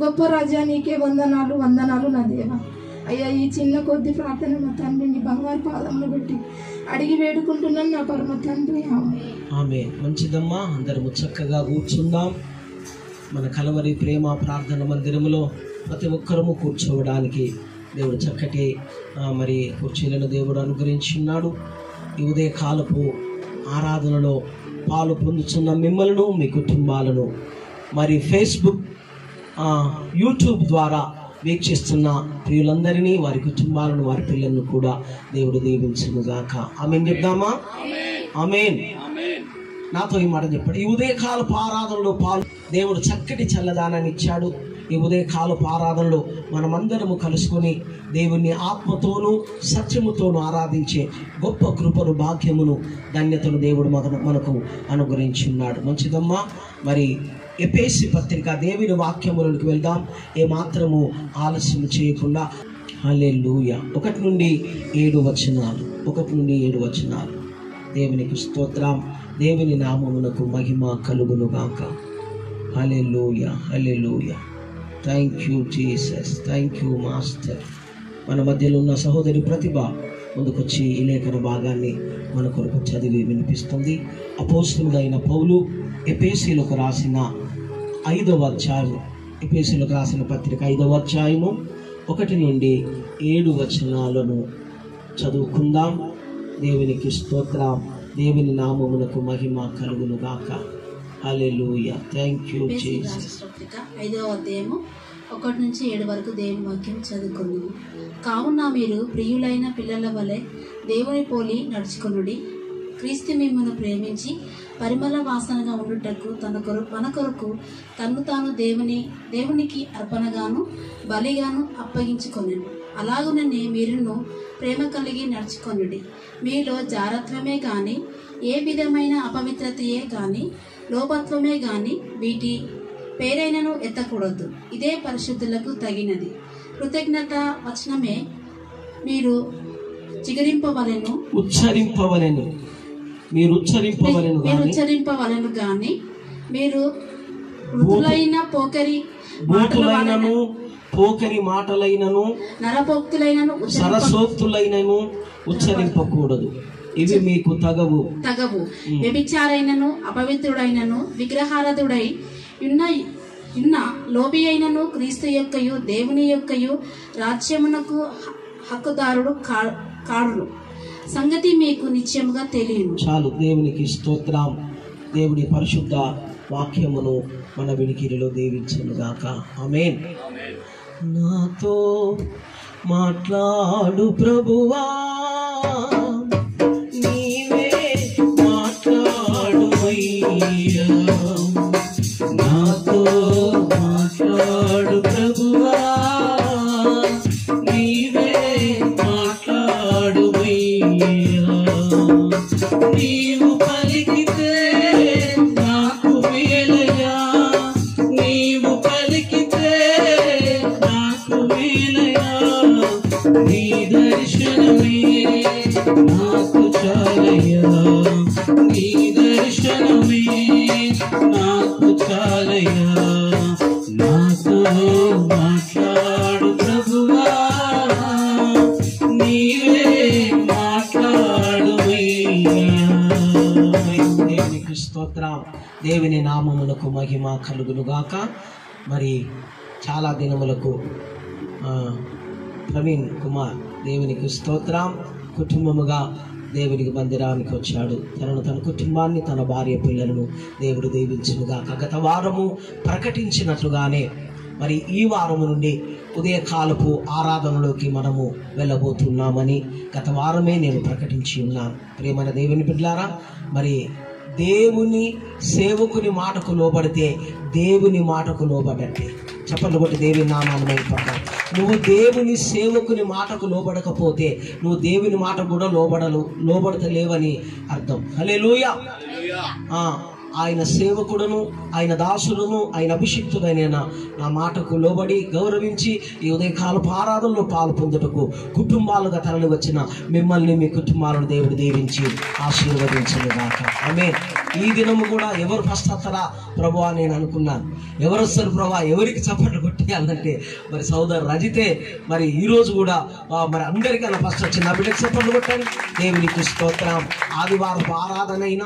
[SPEAKER 4] గొప్ప రాజా నీకే వందనాలు వందనాలు నా దేవ. అయ్యా ఈ చిన్న కొద్ది ప్రార్థన మా తండ్రి నీ బంగారు పాదంలో పెట్టి అడిగి వేడుకుంటున్నాను నా పరమ తండ్రి. ఆమె
[SPEAKER 2] ఆమె మంచిదమ్మా. అందరము చక్కగా కూర్చుందాం మన కలవరి ప్రేమ ప్రార్థన మందిరములో ప్రతి ఒక్కరము కూర్చోవడానికి దేవుడు చక్కటి మరి కుర్చీలను దేవుడు అనుగ్రహించున్నాడు ఈ ఉదయ కాలపు ఆరాధనలో పాలు పొందుతున్న మిమ్మలను మీ కుటుంబాలను మరి ఫేస్బుక్ యూట్యూబ్ ద్వారా వీక్షిస్తున్న ప్రియులందరినీ వారి కుటుంబాలను వారి పిల్లలను కూడా దేవుడు దీవించునుగాక. ఆమెన్ చెప్దామా? ఆమెన్. నాతో ఈ మాట చెప్పాడు. ఈ ఉదయకాలపు ఆరాధనలో పాలు దేవుడు చక్కటి చల్లదానాన్ని ఇచ్చాడు. ఈ ఉదయకాలపు ఆరాధనలో మనమందరము కలుసుకొని దేవుణ్ణి ఆత్మతోనూ సత్యముతోనూ ఆరాధించే గొప్ప కృపను భాగ్యమును ధన్యతను దేవుడు మనకు మనకు అనుగ్రహించున్నాడు. మంచిదమ్మా. మరి ఎపేసి పత్రిక దేవుని వాక్యములకు వెళ్దాం. ఏ మాత్రము ఆలస్యం చేయకుండా. హల్లెలూయా. ఒకటి నుండి ఏడు వచనాలు. ఒకటి నుండి ఏడు వచనాలు. దేవునికి స్తోత్రం. దేవుని నామమునకు మహిమ కలుగునుగాక. Alleluia alleluia thank you Jesus thank you master మన మధ్యలో ఉన్న సహోదరి ప్రతిభ ముందుకొచ్చి ఈ లేఖన భాగాన్ని మన కొరకు చదివి వినిపిస్తుంది. అపోస్తుడైన పౌలు ఎపేసీలకు రాసిన ఐదవ అధ్యాయం ఎపేసీలకు రాసిన పత్రిక ఐదవ అధ్యాయము ఒకటి నుండి ఏడు వచనాలను చదువుకుందాం. దేవునికి స్తోత్రం. దేవుని నామమునకు మహిమ కలుగును గాక హల్లెలూయా థ్యాంక్ యూ
[SPEAKER 5] ఐదవ అధ్యాయము ఒకటి నుంచి ఏడు వరకు దేవుని వాక్యం చదువుకుందాము కావున మీరు ప్రియులైన పిల్లల వలె దేవుని పోలి నడుచుకొనుడి. క్రీస్తు మిమ్మల్ని ప్రేమించి పరిమళ వాసనగా ఉండుటకు తన కొరకు మన కొరకు తన్ను తాను దేవుని దేవునికి అర్పణగాను బలిగాను అప్పగించుకొనను. అలాగుననే మీరును ప్రేమ కలిగి నడుచుకొనుడి. మీలో జారత్వమే కానీ ఏ విధమైన అపవిత్రతయే కానీ లోపత్వమే కానీ వీటి పేరైనను ఎత్తకూడదు. ఇదే పరిశుద్ధులకు తగినది. కృతజ్ఞత వచనమే మీరు చిగురింపవలెను.
[SPEAKER 2] ఉచ్చరింపవలను. మీరు ఉచ్చరింపవలెను
[SPEAKER 5] మీరు ఉచ్చరింపవలెను గాని మీరు మృతులైన పోకరి
[SPEAKER 2] బూతులైనను పోకరి మాటలైనను
[SPEAKER 5] నరపోక్తులైనను
[SPEAKER 2] సరసోక్తులైనను ఉచ్చరింపకూడదు. ఇవి మీకు తగవు.
[SPEAKER 5] తగవు. వ్యభిచారైనను అపవిత్రుడైనను విగ్రహారథుడై ఉన్న ఉన్న లోబి అయినను క్రీస్తు యొక్కయు దేవుని యొక్కయు రాజ్యమునకు హక్కుదారుడు కా- కాడును. సంగతి మీకు నిత్యముగా తెలియను.
[SPEAKER 2] చాలు దేవునికి స్తోత్రం. దేవుని పరిశుద్ధ వాక్యమును మన వినికిరిలో దీవించను గాక ఆమేన్. నాతో మాట్లాడు ప్రభువా. నీవే మాట్లాడు నాతో నీవు పలికి స్తోత్రం. దేవుని నామములకు మహిమ కలుగును గాక మరి చాలా దినములకు ప్రవీణ్ కుమార్ దేవునికి స్తోత్రం. కుటుంబముగా దేవునికి మందిరానికి వచ్చాడు. తనను తన కుటుంబాన్ని తన భార్య పిల్లలను దేవుడు దీవించునుగాక. గత వారము ప్రకటించినట్లుగానే మరి ఈ వారము నుండి ఉదయకాలపు ఆరాధనలోకి మనము వెళ్ళబోతున్నామని గత వారమే నేను ప్రకటించి ఉన్నాను. ప్రేమైన దేవుని బిడ్డారా మరి దేవుని సేవకుని మాటకు లోబడితే దేవుని మాటకు లోబడట్టే చెప్పండి కొట్టి దేవుని నామాన్ని పడ్డాను నువ్వు దేవుని సేవకుని మాటకు లోబడకపోతే నువ్వు దేవుని మాట కూడా లోబడలు లోబడతలేవని అర్థం. హలే ఆ. ఆయన సేవకుడను ఆయన దాసులను ఆయన అభిషిక్తుడైన నా మాటకు లోబడి గౌరవించి ఈ ఉదయకాలపు ఆరాధనలో పాలు పొందుటకు కుటుంబాలుగా తరలి వచ్చిన మిమ్మల్ని మీ కుటుంబాలను దేవుడు దీవించి ఆశీర్వదించలేదాక ఆమె ఈ దినము కూడా ఎవరు ఫస్ట్ వస్తారా ప్రభు అని నేను అనుకున్నాను. ఎవరు వస్తారు ప్రభా? ఎవరికి చప్పట్లు కొట్టేయాలంటే? మరి సోదరు రజితే మరి ఈరోజు కూడా మరి అందరికన్నా ఫస్ట్ వచ్చి నా బిడ్డకి చప్పట్లు కొట్టండి. దేవునికి స్తోత్రం. ఆదివారం ఆరాధన అయినా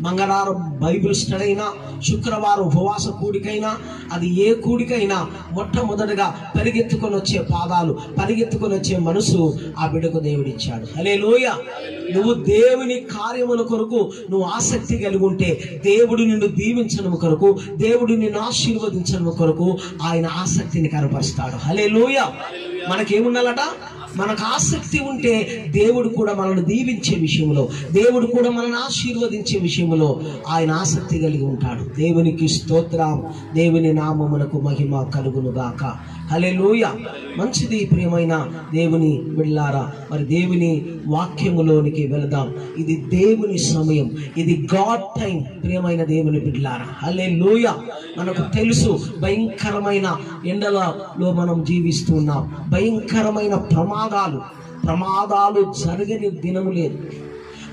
[SPEAKER 2] మంగళవారం బైబిల్ స్టడీ అయినా శుక్రవారం ఉపవాస కూడికైనా అది ఏ కూడికైనా మొట్టమొదటిగా పరిగెత్తుకొని వచ్చే పాదాలు పరిగెత్తుకొని వచ్చే మనసు ఆ బిడ్డకు దేవుడిచ్చాడు. అలే లోయ నువ్వు దేవుని కార్యముల కొరకు నువ్వు ఆసక్తి కలిగి ఉంటే దేవుడు నిన్ను దీవించడం కొరకు దేవుడు నిన్ను ఆశీర్వదించడం కొరకు ఆయన ఆసక్తిని కనపరుస్తాడు. హలే లోయ మనకేముండాలట? మనకు ఆసక్తి ఉంటే దేవుడు కూడా మనల్ని దీవించే విషయంలో దేవుడు కూడా మనల్ని ఆశీర్వదించే విషయంలో ఆయన ఆసక్తి కలిగి ఉంటాడు. దేవునికి స్తోత్రం. దేవుని నామమునకు మహిమ కలుగును గాక హలెలూయ మంచిది ప్రియమైన దేవుని వెళ్ళారా మరి దేవుని వాక్యములోనికి వెళదాం. ఇది దేవుని సమయం ఇది గాడ్ టైం ప్రియమైన దేవుని బిడ్లారా హలే మనకు తెలుసు భయంకరమైన ఎండలలో మనం జీవిస్తున్నాం భయంకరమైన ప్రమాదాలు ప్రమాదాలు జరగని దినము లేదు.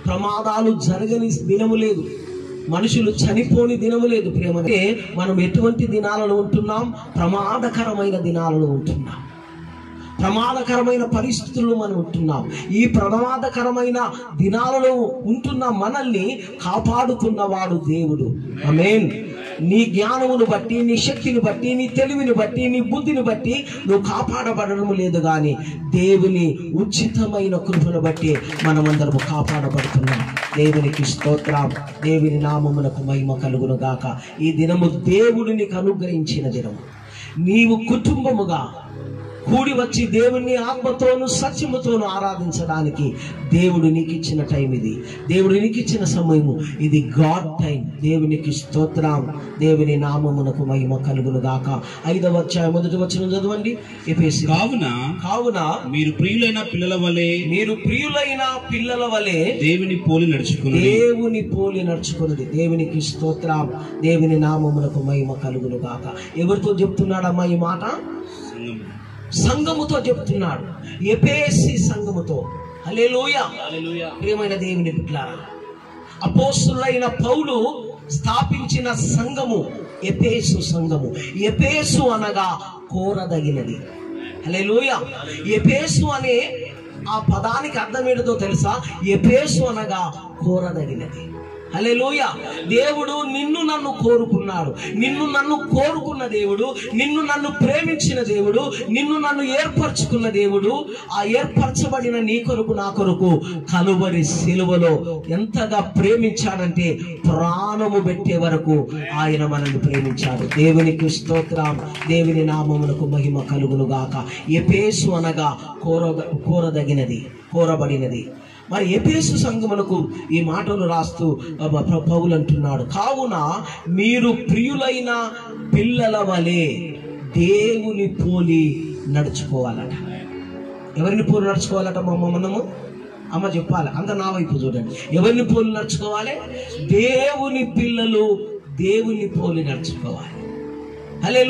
[SPEAKER 2] ప్రమాదాలు జరగని దినము లేదు. మనుషులు చనిపోని దినము లేదు ప్రేమ మనం ఎటువంటి దినాలలో ఉంటున్నాం? ప్రమాదకరమైన దినాలలో ఉంటున్నాం. ప్రమాదకరమైన పరిస్థితుల్లో మనం ఉంటున్నాం. ఈ ప్రమాదకరమైన దినాలలో ఉంటున్న మనల్ని కాపాడుతున్నవాడు దేవుడు. అమేన్ నీ జ్ఞానమును బట్టి నీ శక్తిని బట్టి నీ తెలివిని బట్టి నీ బుద్ధిని బట్టి నువ్వు కాపాడబడడం లేదు కానీ దేవుని ఉచితమైన కృపను బట్టి మనమందరము కాపాడబడుతున్నాం. దేవునికి స్తోత్రం. దేవుని నామమునకు మహిమ కలుగును గాక ఈ దినము దేవుడు నీకు అనుగ్రహించిన దినము. నీవు కుటుంబముగా కూడి వచ్చి దేవుని ఆత్మతోను సత్యముతోను ఆరాధించడానికి దేవుడు నీకు ఇచ్చిన టైం ఇది. దేవుడు నీకు ఇచ్చిన సమయము ఇది గాడ్ టైం. దేవునికి స్తోత్రం. దేవుని నామమునకు మహిమ కలుగును గాక ఐదవ అధ్యాయం మొదటి వచ్చిన చదవండి. ఎఫేసి
[SPEAKER 3] కావున
[SPEAKER 2] కావున
[SPEAKER 3] మీరు ప్రియులైన పిల్లల వలె
[SPEAKER 2] మీరు ప్రియులైన పిల్లల వలె
[SPEAKER 3] దేవుని పోలి నడుచుకుని
[SPEAKER 2] దేవుని పోలి నడుచుకున్నది దేవునికి స్తోత్రం. దేవుని నామమునకు మహిమ కలుగును గాక ఎవరితో చెప్తున్నాడమ్మా ఈ మాట? సంఘముతో చెప్తున్నాడు. ఎపేసి సంఘముతో. హల్లెలూయ. ప్రియమైన దేవుని బిడ్డలారా అపోస్తులైన పౌలు స్థాపించిన సంఘము ఎపేసు సంఘము. ఎపేసు అనగా కోరదగినది. హల్లెలూయ. ఎపేసు అనే ఆ పదానికి అర్థం ఏంటో తెలుసా? ఎపేసు అనగా కోరదగినది. అలెలోయ దేవుడు నిన్ను నన్ను కోరుకున్నాడు. నిన్ను నన్ను కోరుకున్న దేవుడు నిన్ను నన్ను ప్రేమించిన దేవుడు నిన్ను నన్ను ఏర్పరచుకున్న దేవుడు ఆ ఏర్పరచబడిన నీ కొరకు నా కొరకు కలువరి సిలువలో ఎంతగా ప్రేమించాడంటే ప్రాణము పెట్టే వరకు ఆయన మనల్ని ప్రేమించాడు. దేవునికి స్తోత్రం. దేవుని నామమునకు మహిమ కలుగునుగాక. ఎపేసు అనగా కోర కోరదగినది కోరబడినది. మరి ఎపేసు సంఘములకు ఈ మాటలు రాస్తూ ఆ, పౌలు అంటున్నాడు. కావున మీరు ప్రియులైన పిల్లల వలె దేవుని పోలి నడుచుకోవాలట. ఎవరిని పోలి నడుచుకోవాలట మా మనము? అమ్మ చెప్పాలి అంత నా వైపు చూడండి. ఎవరిని పోలి నడుచుకోవాలి? దేవుని పిల్లలు దేవుని పోలి నడుచుకోవాలి. హలే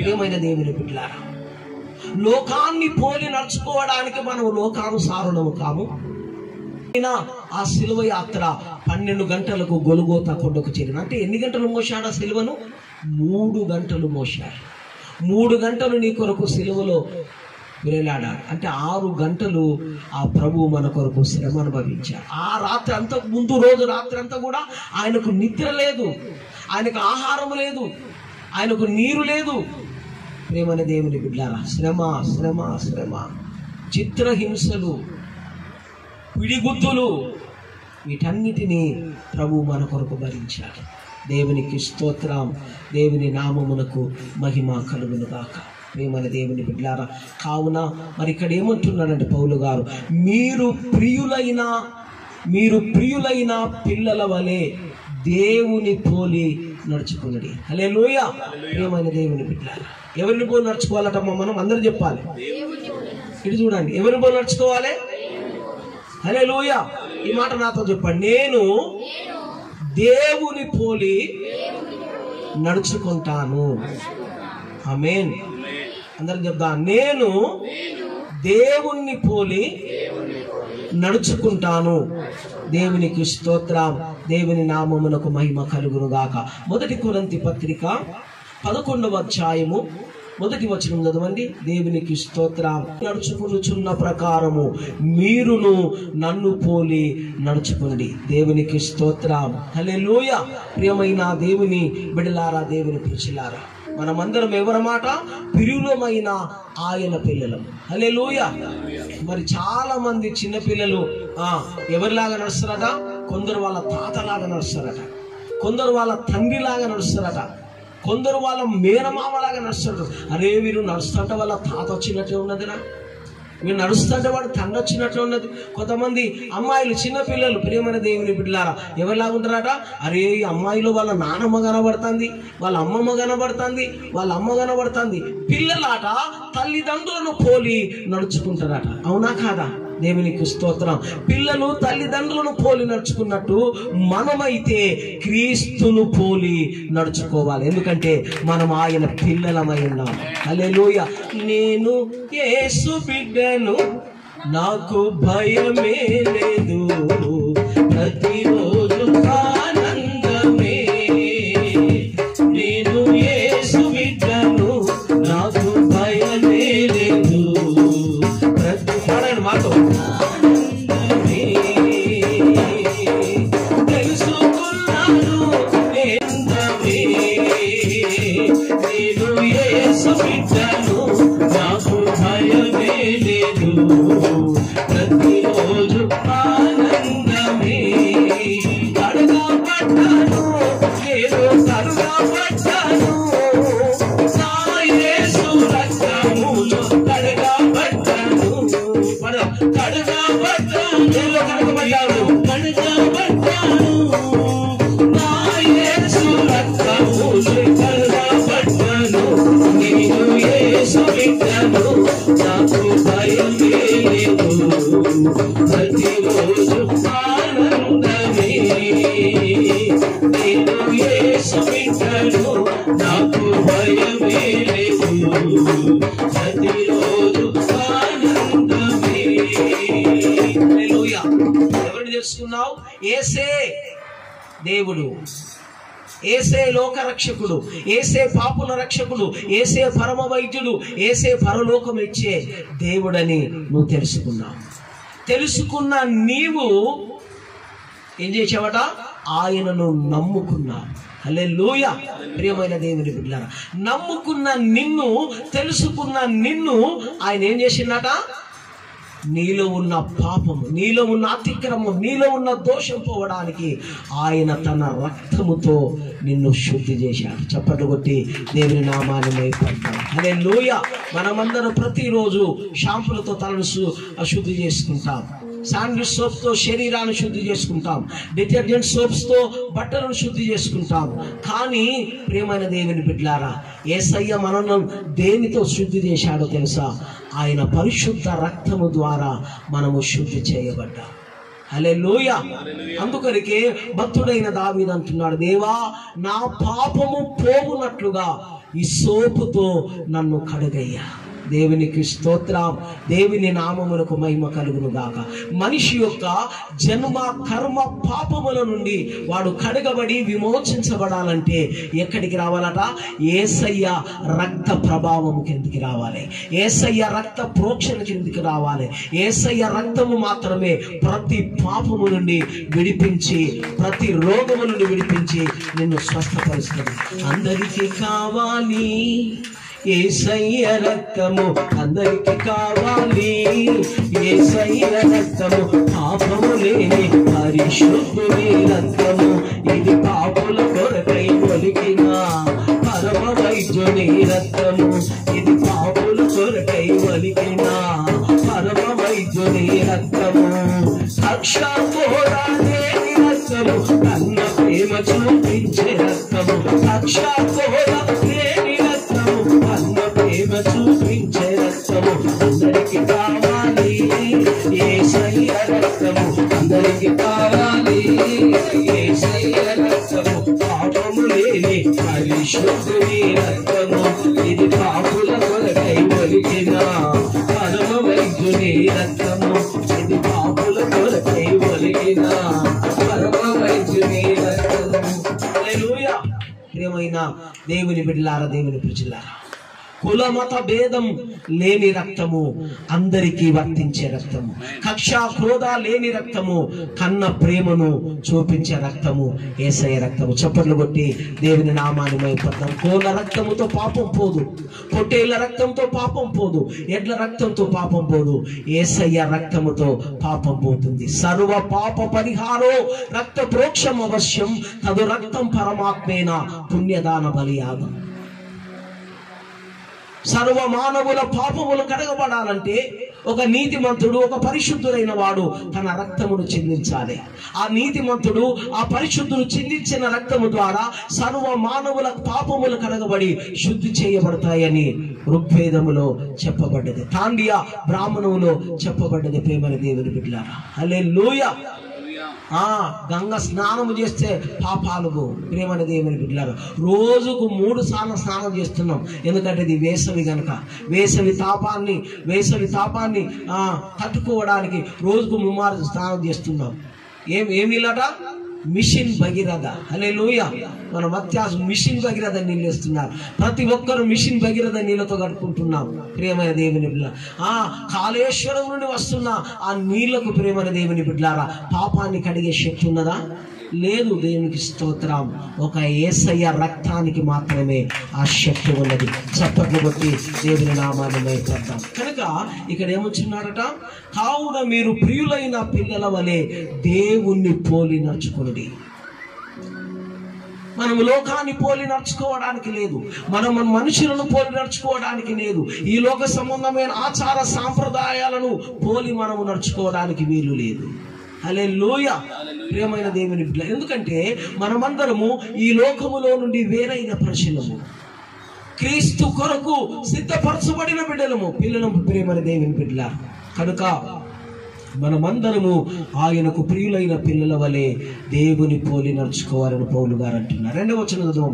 [SPEAKER 2] ప్రియమైన దేవుని పిల్లారా లోకాన్ని పోలి నడుచుకోవడానికి మనం లోకానుసారులము కాము. ఆ సిలువ యాత్ర పన్నెండు గంటలకు గొలుగోత కొండకు చేరిన. అంటే ఎన్ని గంటలు మోసాడు ఆ సిలువను? మూడు గంటలు మోసాడు మూడు గంటలు నీ కొరకు సిలువలో వేలాడాడు. అంటే ఆరు గంటలు ఆ ప్రభు మన కొరకు శ్రమ అనుభవించాడు. ఆ రాత్రి అంతా ముందు రోజు రాత్రి అంతా కూడా ఆయనకు నిద్ర లేదు. ఆయనకు ఆహారం లేదు. ఆయనకు నీరు లేదు. ప్రేమన దేవుని బిడ్డారా శ్రమ శ్రమ శ్రమ. చిత్రహింసలు పిడిగుద్దులు వీటన్నిటినీ ప్రభు మన కొరకు భరించాడు దేవునికి స్తోత్రం. దేవుని నామమునకు మహిమ కలుగును గాక ప్రేమల దేవుని బిడ్డారా కావున మరి ఇక్కడ ఏమంటున్నాడంటే పౌలు గారు మీరు ప్రియులైన మీరు ప్రియులైన పిల్లల వలె దేవుని పోలి నడుచుకున్నది. హలే లోయ ప్రియమైన దేవుని బిడ్డారా ఎవరిని పోలి నడుచుకోవాలటమ్మా మనం అందరూ చెప్పాలి. ఇటు చూడండి ఎవరిని పోలి నడుచుకోవాలి? హలే లోయ ఈ మాట నాతో చెప్పండి. నేను దేవుని పోలి నడుచుకుంటాను. ఆమెన్. అందరం చెప్దా నేను దేవుణ్ణి పోలి నడుచుకుంటాను. దేవునికి స్తోత్రం. దేవుని నామమునకు మహిమ కలుగును గాక మొదటి కొరంతి పత్రిక పదకొండవ అధ్యాయము మొదటి వచనం చదవండి. దేవునికి స్తోత్రం. నడుచుకునుచున్న ప్రకారము మీరును నన్ను పోలి నడుచుకునండి. దేవునికి స్తోత్రం. హలే లోయ ప్రియమైన దేవుని బిడలారా దేవుని పిలిచిలారా. మనమందరం ఎవరమాట పిరులమైన ఆయన పిల్లలం. హలే లోయ మరి చాలా మంది చిన్న పిల్లలు ఆ ఎవరిలాగా నడుస్తారట? కొందరు వాళ్ళ తాతలాగా నడుస్తారట. కొందరు వాళ్ళ తండ్రిలాగా నడుస్తారట. కొందరు వాళ్ళ మేనమామలాగా నడుస్తుంటారు. అరే వీరు నడుస్తుంటే వాళ్ళ తాత వచ్చినట్టే ఉన్నదిరా. మీరు నడుస్తుంటే వాడు తండ్రి వచ్చినట్లు ఉన్నది. కొంతమంది అమ్మాయిలు చిన్నపిల్లలు పిల్లలు దేవుని బిడ్డలారా ఎవరిలాగా ఉంటారట? అరే ఈ అమ్మాయిలు వాళ్ళ నానమ్మ కనబడుతుంది వాళ్ళ అమ్మమ్మ కనబడుతుంది వాళ్ళ అమ్మ కనబడుతుంది. పిల్లలాట తల్లిదండ్రులను పోలి నడుచుకుంటారట. అవునా కాదా? దేవునికి స్తోత్రం పిల్లలు తల్లిదండ్రులను పోలి నడుచుకున్నట్టు మనమైతే క్రీస్తును పోలి నడుచుకోవాలి. ఎందుకంటే మనం ఆయన పిల్లలమై ఉన్నాం. హల్లెలూయ. నేను యేసు బిడ్డను. నాకు భయమే లేదు. ప్రతిరోజు మనం కడగబడ్డాను దేవుడు. ఏసే లోక రక్షకుడు ఏసే పాపుల రక్షకుడు ఏసే పరమ వైద్యుడు ఏసే పరలోకం ఇచ్చే దేవుడని నువ్వు తెలుసుకున్నావు. తెలుసుకున్న నీవు ఏం చేసావట? ఆయనను నమ్ముకున్నా అలే ప్రియమైన దేవుని బిడ్డారా నమ్ముకున్న నిన్ను తెలుసుకున్న నిన్ను ఆయన ఏం చేసిందట? నీలో ఉన్న పాపము నీలో ఉన్న అతిక్రమం నీలో ఉన్న దోషం పోవడానికి ఆయన తన రక్తముతో నిన్ను శుద్ధి చేశాడు. చప్పట్లు కొట్టి దేవుని నామాన్ని మైపడతాం అదే లోయ మనమందరం ప్రతిరోజు షాంపులతో తలను శుద్ధి చేసుకుంటాం. శాండ్విచ్ సోప్స్తో శరీరాన్ని శుద్ధి చేసుకుంటాం. డిటర్జెంట్ సోప్స్తో బట్టలను శుద్ధి చేసుకుంటాం. కానీ ప్రియమైన దేవుని బిడ్లారా ఏసయ్య మనల్ని దేనితో శుద్ధి చేశాడో తెలుసా? ఆయన పరిశుద్ధ రక్తము ద్వారా మనము శుద్ధి చేయబడ్డాం. అలే లోయ అందుకనికే భక్తుడైన దావీదు అంటున్నాడు దేవా నా పాపము పోవునట్లుగా ఈ సోపుతో నన్ను కడుగయ్యా. దేవునికి స్తోత్రం. దేవుని నామమునకు మహిమ కలుగును గాక. మనిషి యొక్క జన్మ కర్మ పాపముల నుండి వాడు కడగబడి విమోచించబడాలంటే ఎక్కడికి రావాలట? ఏసయ్య రక్త ప్రభావం కిందికి రావాలి. ఏసయ్య రక్త ప్రోక్షణ కిందికి రావాలి. ఏసయ్య రక్తము మాత్రమే ప్రతి పాపము నుండి విడిపించి ప్రతి రోగము నుండి విడిపించి నిన్ను స్వస్థపరుస్తుంది. అందరికీ కావాలి. ఏ సయ్య రక్తము అందరికి కావాలి. ఏ సయ్య రక్తము పాపము లేని పరిశుద్ధుని రక్తము. బిడ్డలారా దేవుని ప్రజలారా? కుల మత భేదం లేని రక్తము అందరికీ వర్తించే రక్తము. కక్ష క్రోధ లేని రక్తము కన్న ప్రేమను చూపించే రక్తము ఏసయ్య రక్తము. చప్పట్లు కొట్టి దేవుని నామాన్ని మైపడతాం కోళ్ళ రక్తముతో పాపం పోదు పొట్టేళ్ళ రక్తంతో పాపం పోదు ఎడ్ల రక్తంతో పాపం పోదు. ఏసయ్య రక్తముతో పాపం పోతుంది. సర్వ పాప పరిహారో రక్త ప్రోక్షం అవశ్యం. తదు రక్తం పరమాత్మేన పుణ్యదాన బలియాగం. సర్వ మానవుల పాపములు కడగబడాలంటే ఒక నీతిమంతుడు ఒక పరిశుద్ధుడైన వాడు తన రక్తమును చెందించాలి. ఆ నీతిమంతుడు ఆ పరిశుద్ధుడు చెందించిన రక్తము ద్వారా సర్వ మానవుల పాపములు కడగబడి శుద్ధి చేయబడతాయని ఋగ్వేదములో చెప్పబడ్డది. తాండియా బ్రాహ్మణములో చెప్పబడ్డది ప్రేమల దేవుని బిడ్డలారా. అలే ఆ గంగ స్నానం చేస్తే పాపాలు ప్రేమని దేవుని బిడ్డలారా రోజుకు మూడు సార్లు స్నానం చేస్తున్నాం. ఎందుకంటే ఇది వేసవి గనక. వేసవి తాపాన్ని వేసవి తాపాన్ని తట్టుకోవడానికి రోజుకు ముమ్మారు స్నానం చేస్తున్నాం. ఏం ఏం మిషన్ భగీరథ. అలే లోయ మన మత్యాసు మిషన్ భగీరథ నీళ్ళు ప్రతి ఒక్కరు మిషన్ భగీరథ నీళ్ళతో కట్టుకుంటున్నాం ప్రియమైన దేవుని బిడ్డ ఆ కాళేశ్వరం నుండి వస్తున్న ఆ నీళ్ళకు ప్రేమ దేవుని బిడ్డారా పాపాన్ని కడిగే శక్తి ఉన్నదా? లేదు దేవునికి స్తోత్రం. ఒక ఏసయ్య రక్తానికి మాత్రమే ఆ శక్తి ఉన్నది. చప్పట్లు కొట్టి దేవుని నామాన్ని మైపడతాం కనుక ఇక్కడ ఏమొచ్చున్నారట? కావున మీరు ప్రియులైన పిల్లల వలె దేవుణ్ణి పోలి నడుచుకోండి మనం లోకాన్ని పోలి నడుచుకోవడానికి లేదు. మనం మన మనుషులను పోలి నడుచుకోవడానికి లేదు. ఈ లోక సంబంధమైన ఆచార సాంప్రదాయాలను పోలి మనము నడుచుకోవడానికి వీలు లేదు. అలే లోయ ప్రియమైన దేవుని బిడ్డ ఎందుకంటే మనమందరము ఈ లోకములో నుండి వేరైన ప్రశ్నము క్రీస్తు కొరకు సిద్ధపరచబడిన బిడ్డలము. పిల్లలము ప్రేమని దేవుని బిడ్డల కనుక మనమందరము ఆయనకు ప్రియులైన పిల్లల వలె దేవుని పోలి నడుచుకోవాలని పౌలు గారు అంటున్నారు. రెండవ వచ్చిన
[SPEAKER 3] చదువు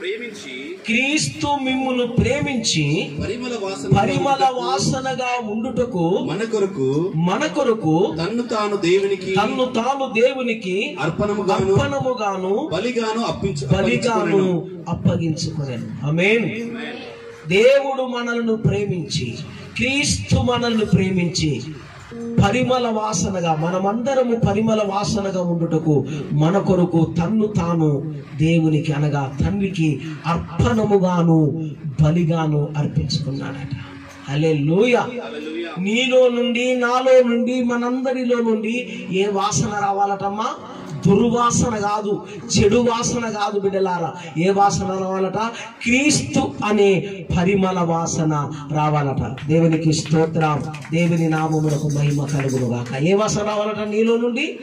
[SPEAKER 3] ప్రేమించి
[SPEAKER 2] క్రీస్తు మిమ్మును ప్రేమించి
[SPEAKER 3] పరిమళ వాసన
[SPEAKER 2] పరిమళ వాసనగా ఉండుటకు
[SPEAKER 3] మన కొరకు
[SPEAKER 2] మన కొరకు
[SPEAKER 3] తన్ను తాను దేవునికి
[SPEAKER 2] తన్ను తాను దేవునికి
[SPEAKER 3] అర్పణముగాను
[SPEAKER 2] అర్పణముగాను
[SPEAKER 3] బలిగాను అప్పించు
[SPEAKER 2] బలిగాను అప్పగించుకున్నాను ఆమేన్. దేవుడు మనల్ని ప్రేమించి క్రీస్తు మనల్ని ప్రేమించి పరిమళ వాసనగా మనమందరము పరిమళ వాసనగా ఉండుటకు మన కొరకు తన్ను తాను దేవునికి అనగా తండ్రికి అర్పణముగాను బలిగాను అర్పించుకున్నాడట. అలే నీలో నుండి నాలో నుండి మనందరిలో నుండి ఏ వాసన రావాలటమ్మా? దుర్వాసన కాదు చెడు వాసన కాదు బిడ్డలారా. ఏ వాసన రావాలట? క్రీస్తు అనే పరిమళ వాసన రావాలట. దేవునికి స్తోత్రం. దేవుని నామములకు మహిమ కలుగునుగాక. ఏ వాసన రావాలట నీలో నుండి?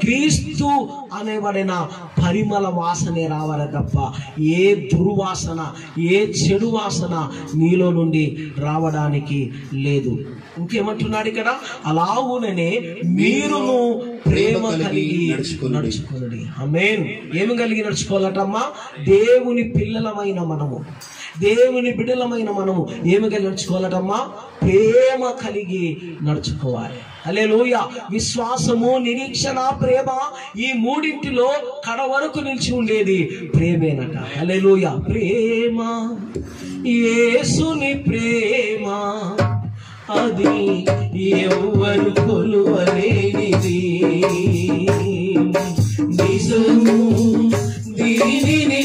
[SPEAKER 2] క్రీస్తు అనేబడిన పరిమళ వాసనే రావాలి తప్ప ఏ దుర్వాసన ఏ చెడు వాసన నీలో నుండి రావడానికి లేదు. ఇంకేమంటున్నాడు ఇక్కడ? అలాగుననే మీరును ప్రేమ కలిగి నడుచుకున్నది అమేన్ ఏమి కలిగి నడుచుకోవాలటమ్మా? దేవుని పిల్లలమైన మనము. దేవుని బిడ్డలమైన మనము. ఏమి కలిగి నడుచుకోవాలటమ్మా? ప్రేమ కలిగి నడుచుకోవాలి. అలెలుయ విశ్వాసము నిరీక్షణ ప్రేమ ఈ మూడింటిలో కడ వరకు నిలిచి ఉండేది. ప్రేమేనట. అలెలుయ ప్రేమ. యేసుని ప్రేమ. అది ఎవ్వరు కొలువలేనిది. నిజము దీనిని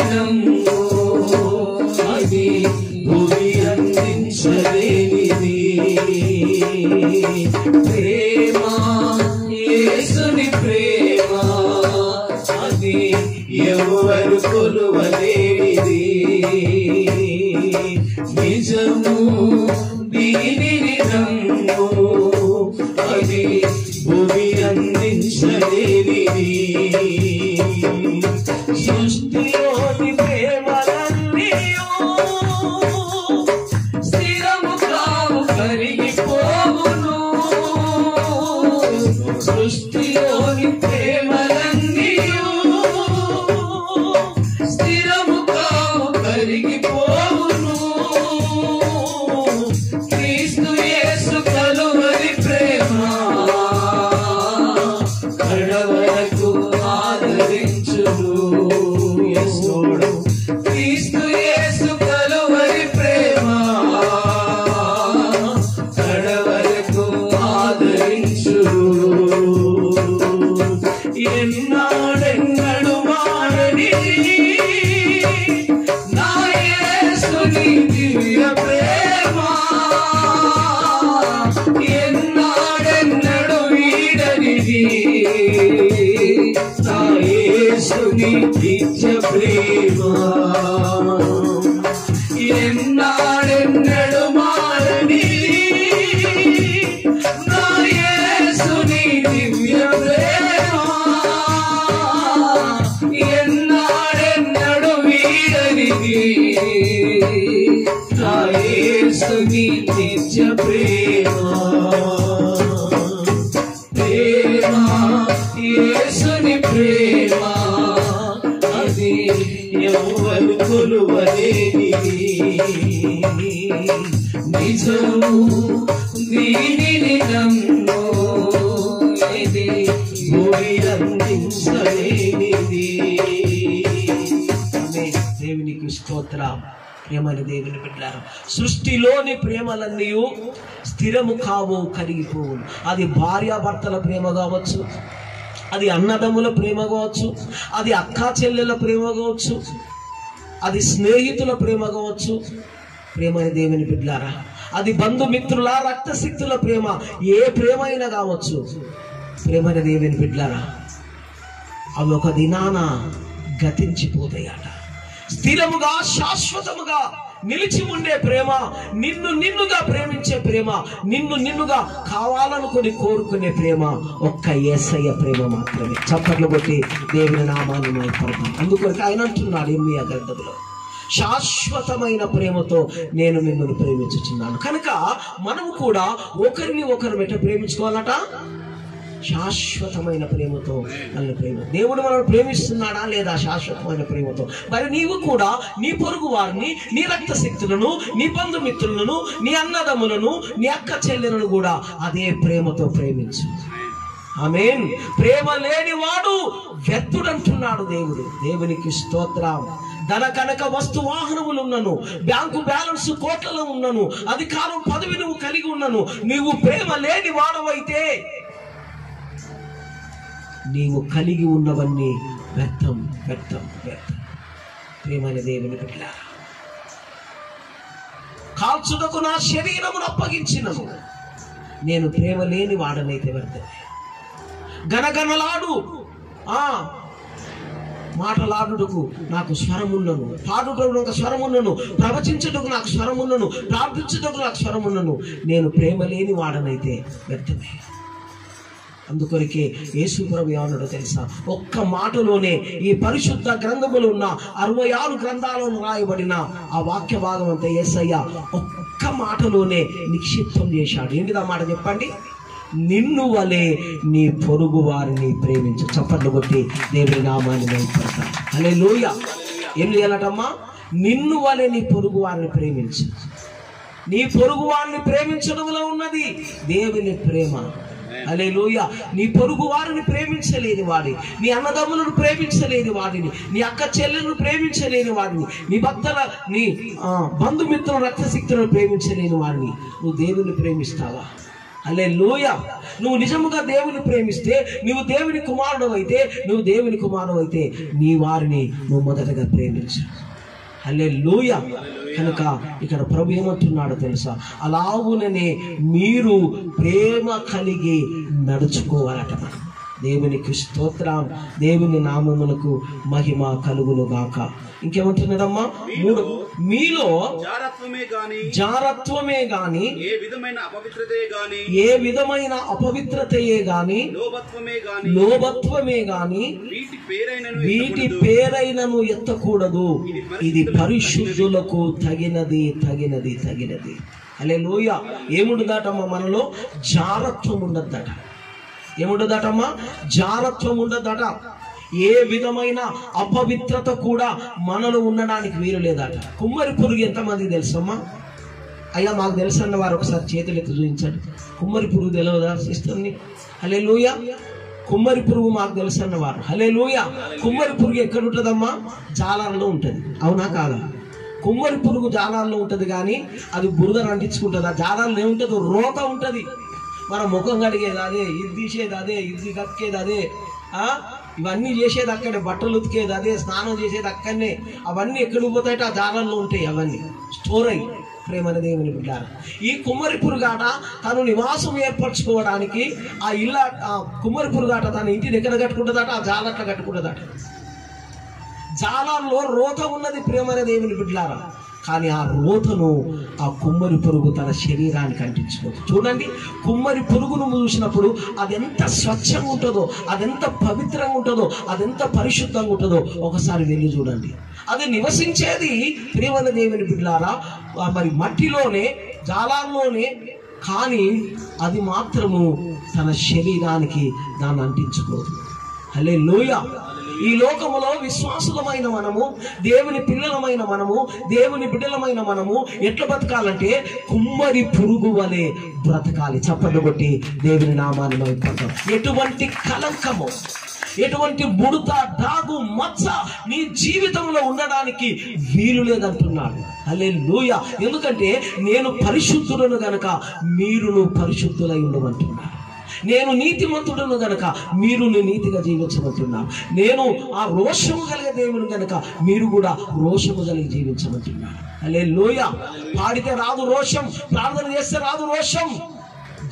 [SPEAKER 2] భూమి దేవునికి స్తోత్రం. ప్రేమని దేవుని పెట్టారు సృష్టిలోని ప్రేమలన్నీ స్థిరము కావు కరిగిపోవు. అది భార్యాభర్తల ప్రేమ కావచ్చు అది అన్నదమ్ముల ప్రేమ కావచ్చు అది అక్కా చెల్లెల ప్రేమ కావచ్చు అది స్నేహితుల ప్రేమ కావచ్చు. ప్రేమని దేవుని బిడ్డారా అది బంధుమిత్రుల రక్తశక్తుల ప్రేమ ఏ ప్రేమ అయినా కావచ్చు. ప్రేమని దేవుని బిడ్డారా అవి ఒక దినాన గతించిపోతాయట. స్థిరముగా శాశ్వతముగా నిలిచి ఉండే ప్రేమ నిన్ను నిన్నుగా ప్రేమించే ప్రేమ నిన్ను నిన్నుగా కావాలనుకుని కోరుకునే ప్రేమ ఒక్క ఏసయ్య ప్రేమ మాత్రమే. చప్పట్లు కొట్టి దేవుని నామాన్ని మైపడతాం. అందుకొరకు ఆయన అంటున్నాడు ఎమ్మి గ్రంథంలో శాశ్వతమైన ప్రేమతో నేను మిమ్మల్ని ప్రేమించుచున్నాను. కనుక మనము కూడా ఒకరిని ఒకరు ఎట్ట ప్రేమించుకోవాలట? శాశ్వతమైన ప్రేమతో నన్ను ప్రేమ. దేవుడు మనల్ని ప్రేమిస్తున్నాడా లేదా శాశ్వతమైన ప్రేమతో? మరి నీవు కూడా నీ పొరుగు వారిని నీ రక్త శక్తులను నీ బంధుమిత్రులను నీ అన్నదమ్ములను నీ అక్క చెల్లెలను కూడా అదే ప్రేమతో ప్రేమించు. ఆమెన్. ప్రేమ లేని వాడు వ్యర్థుడంటున్నాడు దేవుడు. దేవునికి స్తోత్రం. ధన కనక వస్తు వాహనములు ఉన్నను. బ్యాంకు బ్యాలెన్స్ కోట్లలో ఉన్నను. అధికారం పదవి నువ్వు కలిగి ఉన్నను. నీవు ప్రేమ లేని వాడవైతే నీవు కలిగి ఉన్నవన్నీ వ్యర్థం వ్యర్థం వ్యర్థం. ప్రేమని దేవుని బిడ్డలారా కాల్చుటకు నా శరీరమును అప్పగించినము నేను ప్రేమ లేని వాడనైతే వ్యర్థమే. గనగనలాడు ఆ మాటలాడుటకు నాకు స్వరమున్నను పాడుటకు నాకు స్వరమున్నను ప్రవచించుటకు నాకు స్వరమున్నను ప్రార్థించుటకు నాకు స్వరమున్నను నేను ప్రేమ లేని వాడనైతే వ్యర్థమే. అందుకొరకే యేసుప్రభు ఏమన్నాడో తెలుసా? ఒక్క మాటలోనే ఈ పరిశుద్ధ గ్రంథములు ఉన్న అరవై ఆరు గ్రంథాలను రాయబడిన ఆ వాక్య భాగం అంతా ఏసయ్య ఒక్క మాటలోనే నిక్షిప్తం చేశాడు. ఏంటిది ఆ మాట చెప్పండి? నిన్ను వలె నీ పొరుగు వారిని ప్రేమించు. చప్పట్లు కొట్టి దేవుని నామాన్ని నేర్పడతాను అనే లోయ ఏం చేయాలటమ్మా? నిన్ను వలె నీ పొరుగు వారిని ప్రేమించు. నీ పొరుగు వారిని ప్రేమించడంలో ఉన్నది దేవుని ప్రేమ. అలే నీ పొరుగు వారిని ప్రేమించలేని వాడిని. నీ అన్నదమ్ములను ప్రేమించలేని వాడిని. నీ అక్క చెల్లెలను ప్రేమించలేని వాడిని. నీ భక్తుల నీ ఆ, బంధుమిత్రుల రక్తశక్తులను ప్రేమించలేని వాడిని. నువ్వు దేవుని ప్రేమిస్తావా? అలే లోయ నువ్వు నిజముగా దేవుని ప్రేమిస్తే నువ్వు దేవుని కుమారుడు అయితే నువ్వు దేవుని కుమారుడు అయితే నీ వారిని నువ్వు మొదటగా ప్రేమించు. అల్లే లూయ కనుక ఇక్కడ ప్రభు ఏమంటున్నాడు తెలుసా? అలాగుననే మీరు ప్రేమ కలిగి నడుచుకోవాలట. మనం దేవునికి స్తోత్రం. దేవుని నామమునకు మహిమ కలుగును గాక ఇంకేమంటున్నదమ్మా మూడు మీలో
[SPEAKER 3] జారత్వమే గాని
[SPEAKER 2] జారత్వమే గాని
[SPEAKER 3] ఏ విధమైన అపవిత్రతే గాని
[SPEAKER 2] ఏ విధమైన అపవిత్రతయే గాని
[SPEAKER 3] లోభత్వమే గాని
[SPEAKER 2] లోభత్వమే గాని
[SPEAKER 3] వీటి పేరైనను
[SPEAKER 2] వీటి పేరైనను ఎత్తకూడదు. ఇది పరిశుద్ధులకు తగినది తగినది తగినది. అలే లోయ ఏముండదటమ్మా మనలో? జారత్వం ఉండద్దట ఏముండదటమ్మా? జారత్వం ఉండదట. ఏ విధమైన అపవిత్రత కూడా మనలో ఉండడానికి వీలు లేదట. కుమ్మరి పురుగు ఎంతమంది తెలుసమ్మా? అయ్యా మాకు తెలుసు అన్న వారు ఒకసారి చేతులు ఎత్తి చూపించండి. కుమ్మరి పురుగు తెలియదా సిస్టర్ని? హలే లూయ కుమ్మరి పురుగు మాకు తెలుసు అన్నవారు హలే లూయ కుమ్మరి పురుగు ఎక్కడ ఉంటుందమ్మా? జాలాలలో ఉంటుంది. అవునా కాదా? కుమ్మరి పురుగు జాలాల్లో ఉంటుంది కానీ అది బురదను అంటించుకుంటుంది ఆ జాలాల్లో ఏముంటుంది? రోత ఉంటుంది. మన ముఖం కడిగేది అదే ఇది తీసేది అదే ఇది కక్కేది అదే ఇవన్నీ చేసేది అక్కడే బట్టలు ఉతికేది అదే స్నానం చేసేది అక్కడనే. అవన్నీ ఎక్కడికి పోతాయట? ఆ జాలల్లో ఉంటాయి అవన్నీ. స్టోర్ అయ్యి ప్రేమన దేవుని బిడ్డారు. ఈ కుమ్మరి పురుగాట తను నివాసం ఏర్పరచుకోవడానికి ఆ ఇళ్ళ ఆ కుమ్మరి పురుగాట తన ఇంటి దగ్గర కట్టుకుంటుందట? ఆ జాలట్ల కట్టుకుంటుందట. జాలాల్లో రోత ఉన్నది ప్రేమైన దేవుని బిడ్డారా. కానీ ఆ రోతను ఆ కుమ్మరి పురుగు తన శరీరానికి అంటించుకోదు. చూడండి కుమ్మరి పురుగును చూసినప్పుడు అది ఎంత స్వచ్ఛంగా ఉంటుందో అదెంత పవిత్రంగా ఉంటుందో అదెంత పరిశుద్ధంగా ఉంటుందో ఒకసారి వెళ్ళి చూడండి. అది నివసించేది ప్రేమల దేవుని బిడ్డారా మరి మట్టిలోనే జాలాల్లోనే కానీ అది మాత్రము తన శరీరానికి దాన్ని అంటించుకోదు. హలే ఈ లోకములో విశ్వాసులమైన మనము దేవుని పిల్లలమైన మనము దేవుని బిడ్డలమైన మనము ఎట్లా బ్రతకాలంటే కుమ్మరి పురుగు వలె బ్రతకాలి. చప్పట్లు కొట్టి దేవుని నామాన్ని వైపుతాం ఎటువంటి కలంకము ఎటువంటి ముడత దాగు మచ్చ నీ జీవితంలో ఉండడానికి వీలు లేదంటున్నాడు. అలే లూయ ఎందుకంటే నేను పరిశుద్ధులను గనక మీరును పరిశుద్ధులై ఉండమంటున్నాడు. నేను నీతిమంతుడును గనక మీరు నీతిగా జీవించమంటున్నా. నేను ఆ రోషము కలిగే దేవుని గనక మీరు కూడా రోషము కలిగి జీవించమంటున్నాను అలే లోయ పాడితే రాదు రోషం ప్రార్థన చేస్తే రాదు రోషం.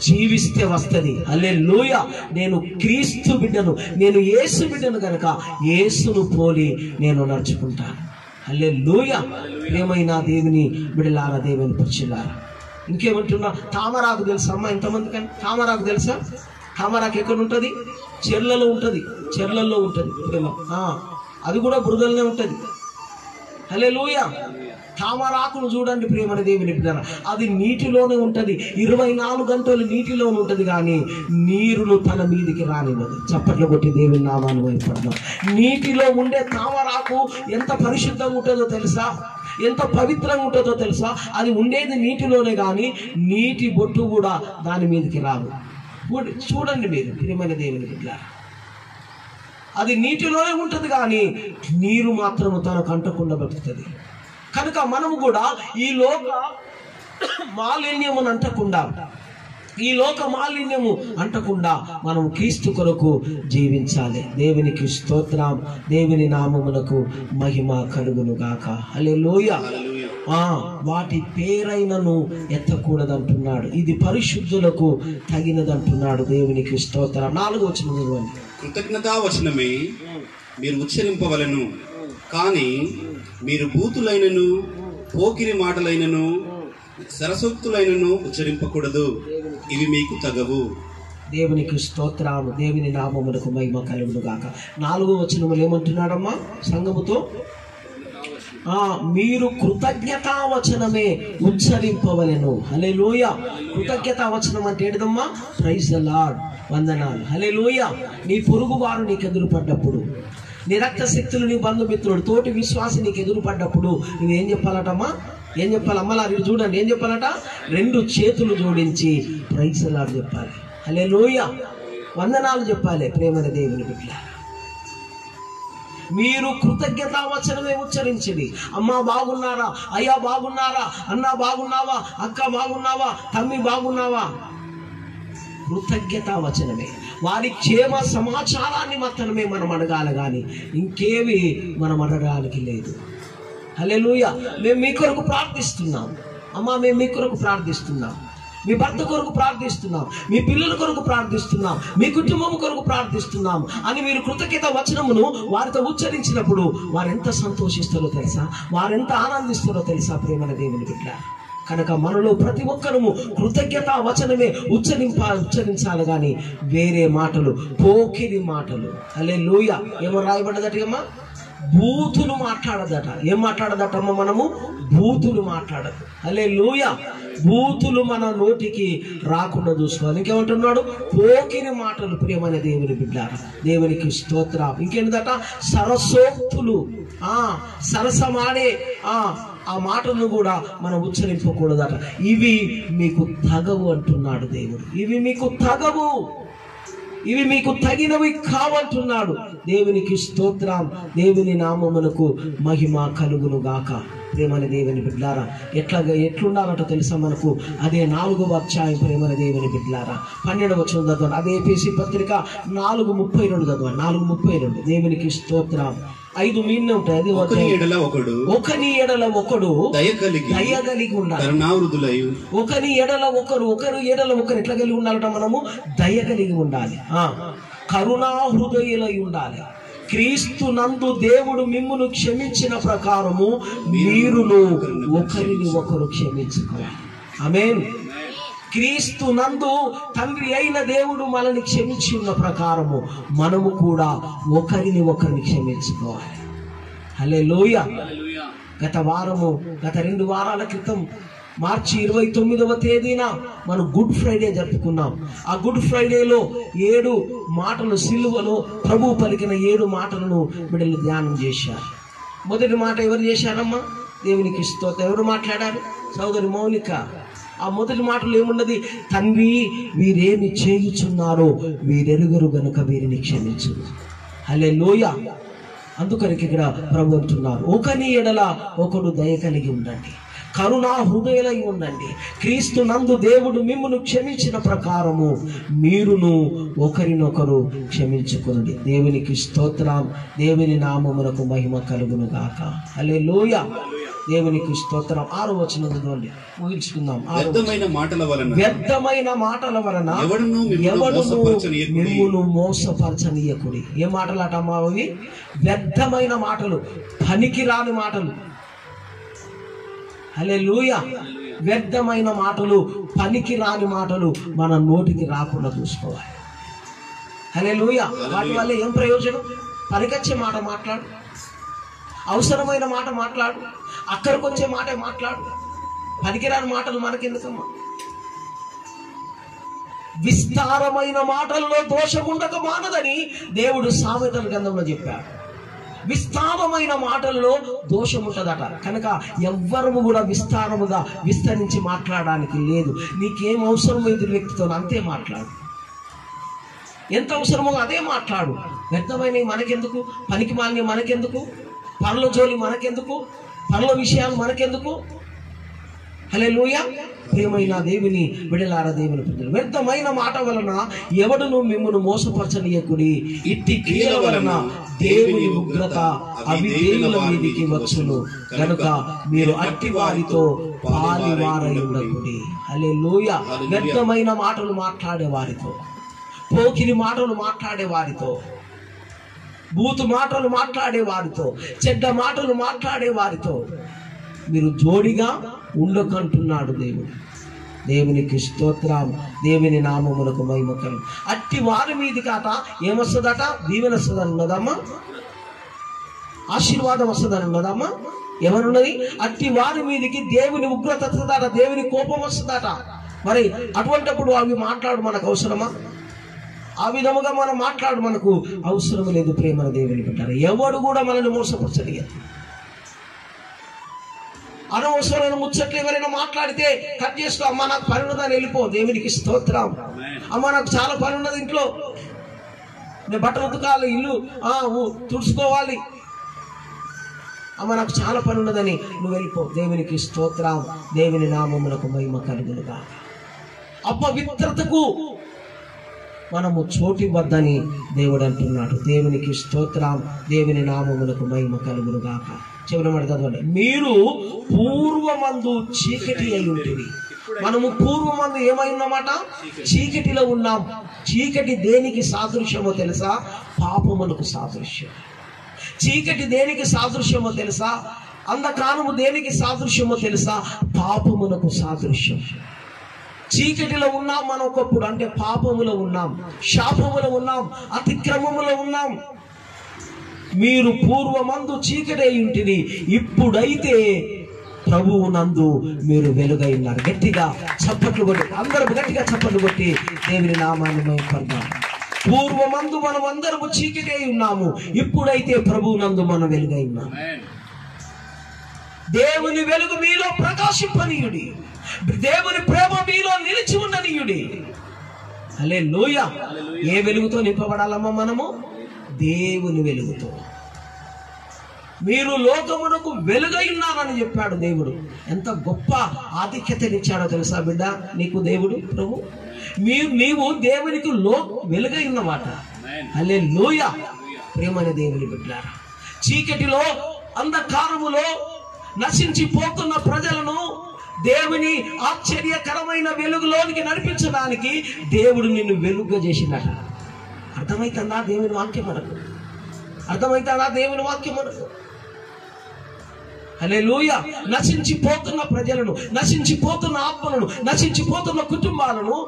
[SPEAKER 2] జీవిస్తే వస్తుంది. అల్లే లోయ నేను క్రీస్తు బిడ్డను నేను ఏసు బిడ్డను గనక ఏసును పోలి నేను నడుచుకుంటాను. అల్లే లోయ ఏమైనా దేవుని బిడలారా దేవుని పరిచిల్లారా ఇంకేమంటున్నా? తామరాకు తెలుసా అమ్మ ఎంతమంది కానీ? తామరాకు తెలుసా? తామరాకు ఎక్కడ ఉంటుంది? చెర్లలో ఉంటుంది. చెర్లల్లో ఉంటుంది. అది కూడా బురదలనే ఉంటుంది. హలే లూయ తామరాకును చూడండి ప్రేమని దేవుని బిడ్డలారా. అది నీటిలోనే ఉంటుంది. ఇరవై నాలుగు గంటలు నీటిలోనే ఉంటుంది కానీ నీరును తన మీదికి రానివ్వదు. చప్పట్లు కొట్టి దేవుని నామాన్ని వైపడదాం నీటిలో ఉండే తామరాకు ఎంత పరిశుద్ధంగా ఉంటుందో తెలుసా? ఎంత పవిత్రంగా ఉంటుందో తెలుసా? అది ఉండేది నీటిలోనే కానీ నీటి బొట్టు కూడా దాని మీదకి రాదు. చూడండి మీరు ప్రియమైన దేవుని బిడ్డ అది నీటిలోనే ఉంటుంది కానీ నీరు మాత్రం తనకు అంటకుండా బతుకుతుంది కనుక మనము కూడా ఈ లోక మాలిన్యమును అంటకుండా ఈ లోక మాలిన్యము అంటకుండా మనం క్రీస్తు కొరకు జీవించాలి. దేవునికి స్తోత్రం. దేవుని నామమునకు మహిమ కలుగును గాక లోయ ఆ వాటి పేరైనను ఎత్తకూడదంటున్నాడు. ఇది పరిశుద్ధులకు తగినదంటున్నాడు దేవునికి స్తోత్రం. నాలుగు వచ్చిన చదవండి.
[SPEAKER 3] కృతజ్ఞతా వచనమే మీరు ఉచ్చరింపవలను. కానీ మీరు బూతులైనను పోకిరి మాటలైనను సరసోక్తులైనను ఉచ్చరింపకూడదు. ఇవి మీకు తగవు.
[SPEAKER 2] దేవునికి స్తోత్రము దేవుని నామమునకు మహిమ కలుగును గాక నాలుగో వచనములు ఏమంటున్నాడమ్మా సంగముతో మీరు కృతజ్ఞతా వచనమే హలే లోయ కృతజ్ఞతా వచనం అంటే ఏంటిదమ్మా? ప్రైజ్ లార్డ్ వందనాలు. హలే లోయ నీ పొరుగు వారు నీకు ఎదురుపడ్డప్పుడు నీ రక్త శక్తులు నీ బంధుమిత్రుడు తోటి విశ్వాసి నీకు ఎదురుపడ్డప్పుడు నువ్వేం చెప్పాలటమ్మా? ఏం చెప్పాలి అమ్మలారు చూడండి. ఏం చెప్పాలట? రెండు చేతులు జోడించి ప్రైసలాడు చెప్పాలి. అలే లోయ వందనాలు చెప్పాలి ప్రేమల దేవుని బిడ్డ. మీరు కృతజ్ఞతా వచనమే ఉచ్చరించింది అమ్మా బాగున్నారా? అయ్యా బాగున్నారా? అన్నా బాగున్నావా? అక్క బాగున్నావా? తమ్మి బాగున్నావా? కృతజ్ఞతా వచనమే. వారి క్షేమ సమాచారాన్ని మాత్రమే మనం అడగాలి కానీ ఇంకేమి మనం అడగడానికి లేదు. హలేలుయ మేము మీ కొరకు ప్రార్థిస్తున్నాం. అమ్మా మేము మీ కొరకు ప్రార్థిస్తున్నాం. మీ భర్త కొరకు ప్రార్థిస్తున్నాం. మీ పిల్లల కొరకు ప్రార్థిస్తున్నాం. మీ కుటుంబం కొరకు ప్రార్థిస్తున్నాం. అని మీరు కృతజ్ఞత వచనమును వారితో ఉచ్చరించినప్పుడు వారు ఎంత సంతోషిస్తారో తెలుసా? వారెంత ఆనందిస్తారో తెలుసా ప్రేమల దేవుని బిడ్డ? కనుక మనలో ప్రతి ఒక్కరము కృతజ్ఞత వచనమే ఉచ్చరింప ఉచ్చరించాలి కానీ వేరే మాటలు పోకిరి మాటలు. అలే లూయ ఏమో రాయబడ్డదటమ్మా బూతులు మాట్లాడదట. ఏం మాట్లాడదటమ్మ మనము? బూతులు మాట్లాడదు. అలే లూయ బూతులు మన నోటికి రాకుండా చూసుకోవాలి. ఇంకేమంటున్నాడు? పోకిరి మాటలు ప్రియమైన దేవుని బిడ్డ దేవునికి స్తోత్ర. ఇంకేంటట? సరసోక్తులు. ఆ సరసమాడే. ఆ ఆ మాటలను కూడా మనం ఉచ్చరింపకూడదట. ఇవి మీకు తగవు అంటున్నాడు దేవుడు. ఇవి మీకు తగవు. ఇవి మీకు తగినవి కావంటున్నాడు. దేవునికి స్తోత్రం. దేవుని నామమునకు మహిమ కలుగును గాక. ప్రేమల దేవుని బిడ్డారా ఎట్లాగా ఎట్లుండాలంటో తెలుసా మనకు? అదే నాలుగవ అధ్యాయం ప్రేమల దేవుని బిడ్డారా పన్నెండవ వచ్చిన చదవండి అదే ఏపీసీ పత్రిక నాలుగు ముప్పై రెండు చదవండి నాలుగు ముప్పై రెండు. దేవునికి స్తోత్రం. ఐదు మీన్నే ఉంటాయి అది
[SPEAKER 3] ఒకరి
[SPEAKER 2] ఒక-
[SPEAKER 3] ఎడల ఒకడు.
[SPEAKER 2] ఒకని ఎడల ఒకడు
[SPEAKER 3] దయ కలిగి
[SPEAKER 2] దయ కలిగి ఉండాలి.
[SPEAKER 3] కరుణావృతులై.
[SPEAKER 2] ఒకరి ఎడల ఒకరు ఒకరు ఎడల ఒకరు ఎట్లా కలిగి ఉండాలట మనము? దయ కలిగి ఉండాలి. ఆ కరుణా హృదయులై ఉండాలి. క్రీస్తు నందు దేవుడు మిమ్మును క్షమించిన ప్రకారము మీరును ఒకరిని ఒకరు క్షమించుకోవాలి. ఆమేన్. క్రీస్తు నందు తండ్రి అయిన దేవుడు మనల్ని క్షమించి ఉన్న ప్రకారము మనము కూడా ఒకరిని ఒకరిని క్షమించుకోవాలి. హలే గత వారము గత రెండు వారాల క్రితం మార్చి ఇరవై తొమ్మిదవ తేదీన మనం గుడ్ ఫ్రైడే జరుపుకున్నాం. ఆ గుడ్ ఫ్రైడేలో ఏడు మాటలు సిలువలో ప్రభు పలికిన ఏడు మాటలను బిడ్డలు ధ్యానం చేశారు. మొదటి మాట ఎవరు చేశారమ్మా? దేవునికి స్తోత్రం. ఎవరు మాట్లాడారు? సోదరి మౌనిక. ఆ మొదటి మాటలు ఏమున్నది? తండ్రి వీరేమి చేయుచున్నారో వీరెరుగరు గనుక వీరిని క్షమించు అలే లోయ అందుకనికి ఇక్కడ ప్రభు అంటున్నారు ఒకని ఎడల ఒకడు దయ కలిగి ఉండండి. కరుణా హృదయులై ఉండండి. క్రీస్తు నందు దేవుడు మిమ్మును క్షమించిన ప్రకారము మీరును ఒకరినొకరు క్షమించుకోండి దేవునికి స్తోత్రం దేవుని నామమునకు మహిమ కలుగును గాక అలే లోయ దేవునికి స్తోత్రం. ఆరు వచ్చిన చదవండి. ముగించుకుందాం.
[SPEAKER 3] వ్యర్థమైన మాటల వలన.
[SPEAKER 2] వ్యర్థమైన మాటల వలన
[SPEAKER 3] ఎవడును మిమ్మును మోసపరచనీయకుడి.
[SPEAKER 2] ఏ మాటలు అటమ్మా అవి వ్యర్థమైన మాటలు పనికిరాని మాటలు. హలే వ్యర్థమైన మాటలు పనికిరాని మాటలు మన నోటికి రాకుండా చూసుకోవాలి. హలే వాటి వల్ల ఏం ప్రయోజనం? పనికొచ్చే మాట మాట్లాడు. అవసరమైన మాట మాట్లాడు. అక్కడికి వచ్చే మాట మాట్లాడు. పనికిరాని మాటలు మనకెందుకమ్మా? విస్తారమైన మాటల్లో దోషముండక మానదని దేవుడు సామెతల గ్రంథంలో చెప్పాడు. విస్తారమైన మాటల్లో దోషం ఉంటుందట. కనుక ఎవ్వరము కూడా విస్తారముగా విస్తరించి మాట్లాడడానికి లేదు. నీకేం అవసరమో ఎదురు వ్యక్తితో అంతే మాట్లాడు. ఎంత అవసరమో అదే మాట్లాడు. వ్యర్థమైనవి మనకెందుకు? పనికి మాలిన మనకెందుకు? పనుల జోలి మనకెందుకు? పనుల విషయాలు మనకెందుకు? హలే లూయ ప్రియమైన దేవుని విడలార దేవుని ప్రజలు వ్యర్థమైన మాట వలన ఎవడును మిమ్మల్ని మోసపరచనీయకుడి ఇట్టి క్రియల వలన దేవుని ఉగ్రత అవిధేయుల మీదికి వచ్చును. గనుక మీరు అట్టి వారితో పాలివారై ఉండకుడి హలే లూయ వ్యర్థమైన మాటలు మాట్లాడే వారితో పోకిరి మాటలు మాట్లాడే వారితో బూతు మాటలు మాట్లాడే వారితో చెడ్డ మాటలు మాట్లాడే వారితో మీరు జోడిగా ఉండకంటున్నాడు దేవుడు. దేవునికి స్తోత్రం. దేవుని నామములకు మహిమకరం అట్టి వారి మీది కాట ఏమొస్తుందట? దీవెన వస్తుందని ఆశీర్వాదం వస్తుందని ఉన్నదమ్మా ఎవరున్నది అట్టి వారి మీదికి దేవుని ఉగ్రత వస్తుందట దేవుని కోపం వస్తుందట. మరి అటువంటప్పుడు అవి మాట్లాడు మనకు అవసరమా? ఆ విధముగా మనం మాట్లాడు మనకు అవసరం లేదు ప్రేమ దేవుని పెట్టారు ఎవడు కూడా మనల్ని మోసపరచలేదు అనవసరమైన ముచ్చట్లు ఎవరైనా మాట్లాడితే కట్ చేసుకో అమ్మ నాకు పని ఉన్నదని వెళ్ళిపో దేవునికి స్తోత్రం. అమ్మ నాకు చాలా పని ఉన్నది ఇంట్లో. నేను బట్టలు ఉతకాలి ఇల్లు ఆ, తుడుచుకోవాలి. అమ్మ నాకు చాలా పని ఉన్నదని నువ్వు వెళ్ళిపో. దేవునికి స్తోత్రం. దేవుని నామములకు మహిమ కలుగులుగా అపవిత్రతకు మనము చోటివ్వద్దని దేవుడు అంటున్నాడు. దేవునికి స్తోత్రం. దేవుని నామములకు మహిమ కలుగును గాక చివరి చదవండి మీరు పూర్వమందు చీకటి అయి ఉంటుంది మనము పూర్వమందు ఏమై చీకటిలో ఉన్నాం. చీకటి దేనికి సాదృశ్యమో తెలుసా? పాపమునకు సాదృశ్యం. చీకటి దేనికి సాదృశ్యమో తెలుసా? అంధకారము దేనికి సాదృశ్యమో తెలుసా? పాపమునకు సాదృశ్యం. చీకటిలో ఉన్నాం మనం ఒకప్పుడు అంటే పాపములో ఉన్నాం. శాపములో ఉన్నాం. అతిక్రమములో ఉన్నాం. మీరు పూర్వమందు చీకటి ఉంటుంది ఇప్పుడైతే ప్రభువు నందు మీరు వెలుగై ఉన్నారు. గట్టిగా చప్పట్లు కొట్టి అందరూ గట్టిగా చప్పట్లు కొట్టి దేవుని నామాన్ని మేము పడదాం పూర్వమందు మనం అందరము చీకటి ఉన్నాము. ఇప్పుడైతే ప్రభువు నందు మనం వెలుగై ఉన్నాం. దేవుని వెలుగు మీలో ప్రకాశింపనీయుడి. దేవుని ప్రేమ మీలో నిలిచి ఉండనీయుడి అలే లోయ ఏ వెలుగుతో నింపబడాలమ్మా మనము? దేవుని వెలుగుతో. మీరు లోకమునకు వెలుగై ఉన్నారని చెప్పాడు దేవుడు. ఎంత గొప్ప ఆధిక్యతనిచ్చాడో తెలుసా బిడ్డ? నీకు దేవుడు ప్రభు? మీరు నీవు దేవునికి లో వెలుగై ఉన్నమాట అలే లోయ ప్రేమని దేవుని బిడ్డారా చీకటిలో అంధకారములో నశించిపోతున్న ప్రజలను దేవుని ఆశ్చర్యకరమైన వెలుగులోనికి నడిపించడానికి దేవుడు నిన్ను వెలుగుగా చేసినట అర్థమైతుందా దేవుని వాక్యం మనకు? అర్థమైతుందా దేవుని వాక్యం మనకు? అనే లూయ నశించిపోతున్న ప్రజలను నశించిపోతున్న ఆత్మలను నశించిపోతున్న కుటుంబాలను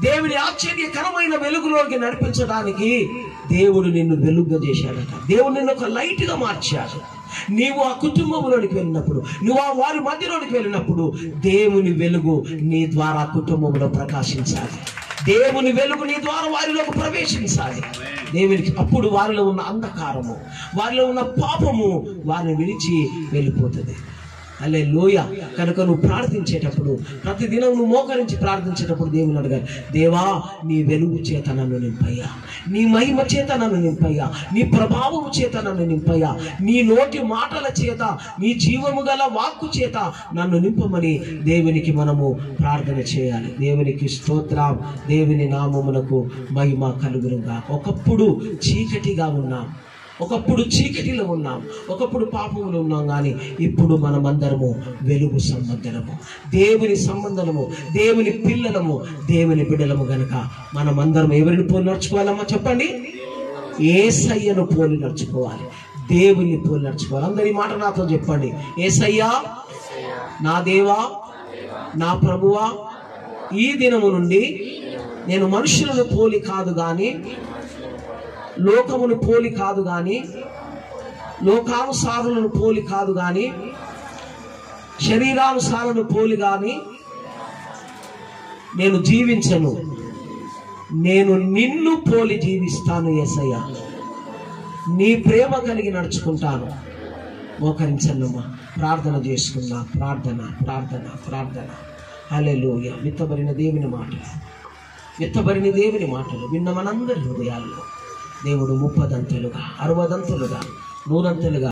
[SPEAKER 2] దేవుని ఆశ్చర్యకరమైన వెలుగులోకి నడిపించడానికి దేవుడు నిన్ను వెలుగుగా చేశాడట దేవుడు నిన్ను ఒక లైట్గా మార్చాడు. నీవు ఆ కుటుంబంలోనికి వెళ్ళినప్పుడు నువ్వు ఆ వారి మధ్యలోనికి వెళ్ళినప్పుడు దేవుని వెలుగు నీ ద్వారా కుటుంబంలో ప్రకాశించాలి. దేవుని వెలుగు నీ ద్వారా వారిలోకి ప్రవేశించాలి. దేవునికి అప్పుడు వారిలో ఉన్న అంధకారము వారిలో ఉన్న పాపము వారిని విడిచి వెళ్ళిపోతుంది. అలే లోయ కనుక నువ్వు ప్రార్థించేటప్పుడు ప్రతిదినం నువ్వు మోకరించి ప్రార్థించేటప్పుడు దేవుని అడగాలి దేవా నీ వెలుగు చేత నన్ను నింపయ్యా. నీ మహిమ చేత నన్ను నింపయ్యా. నీ ప్రభావము చేత నన్ను నింపయ్యా. నీ నోటి మాటల చేత నీ జీవము గల వాక్కు చేత నన్ను నింపమని దేవునికి మనము ప్రార్థన చేయాలి. దేవునికి స్తోత్రం. దేవుని నామమునకు మహిమ కలుగునుగా ఒకప్పుడు చీకటిగా ఉన్నాం. ఒకప్పుడు చీకటిలో ఉన్నాం ఒకప్పుడు పాపములు ఉన్నాం కానీ ఇప్పుడు మనమందరము వెలుగు సంబంధము దేవుని సంబంధము దేవుని పిల్లలము దేవుని బిడ్డలము గనక మనమందరం ఎవరిని పోలి నడుచుకోవాలమ్మా చెప్పండి? ఏసయ్యను పోలి నడుచుకోవాలి. దేవుని పోలి నడుచుకోవాలి. అందరి మాట నాతో చెప్పండి. ఏసయ్యా నా దేవా నా ప్రభువా ఈ దినము నుండి నేను మనుషులను పోలి కాదు కానీ లోకమును పోలి కాదు గాని లోకానుసారులను పోలి కాదు గాని శరీరానుసారులను పోలి గాని నేను జీవించను. నేను నిన్ను పోలి జీవిస్తాను ఎసయ్య నీ ప్రేమ కలిగి నడుచుకుంటాను. మోకరించన్నమ్మా ప్రార్థన చేసుకున్నా. ప్రార్థన ప్రార్థన ప్రార్థన. హల్లెలూయా. విత్తబడిన దేవుని మాటలు. విత్తబడిన దేవుని మాటలు. విన్న మనందరి హృదయాల్లో. దేవుడు ముప్పదంతులుగా అరవదంతులుగా నూరంతులుగా.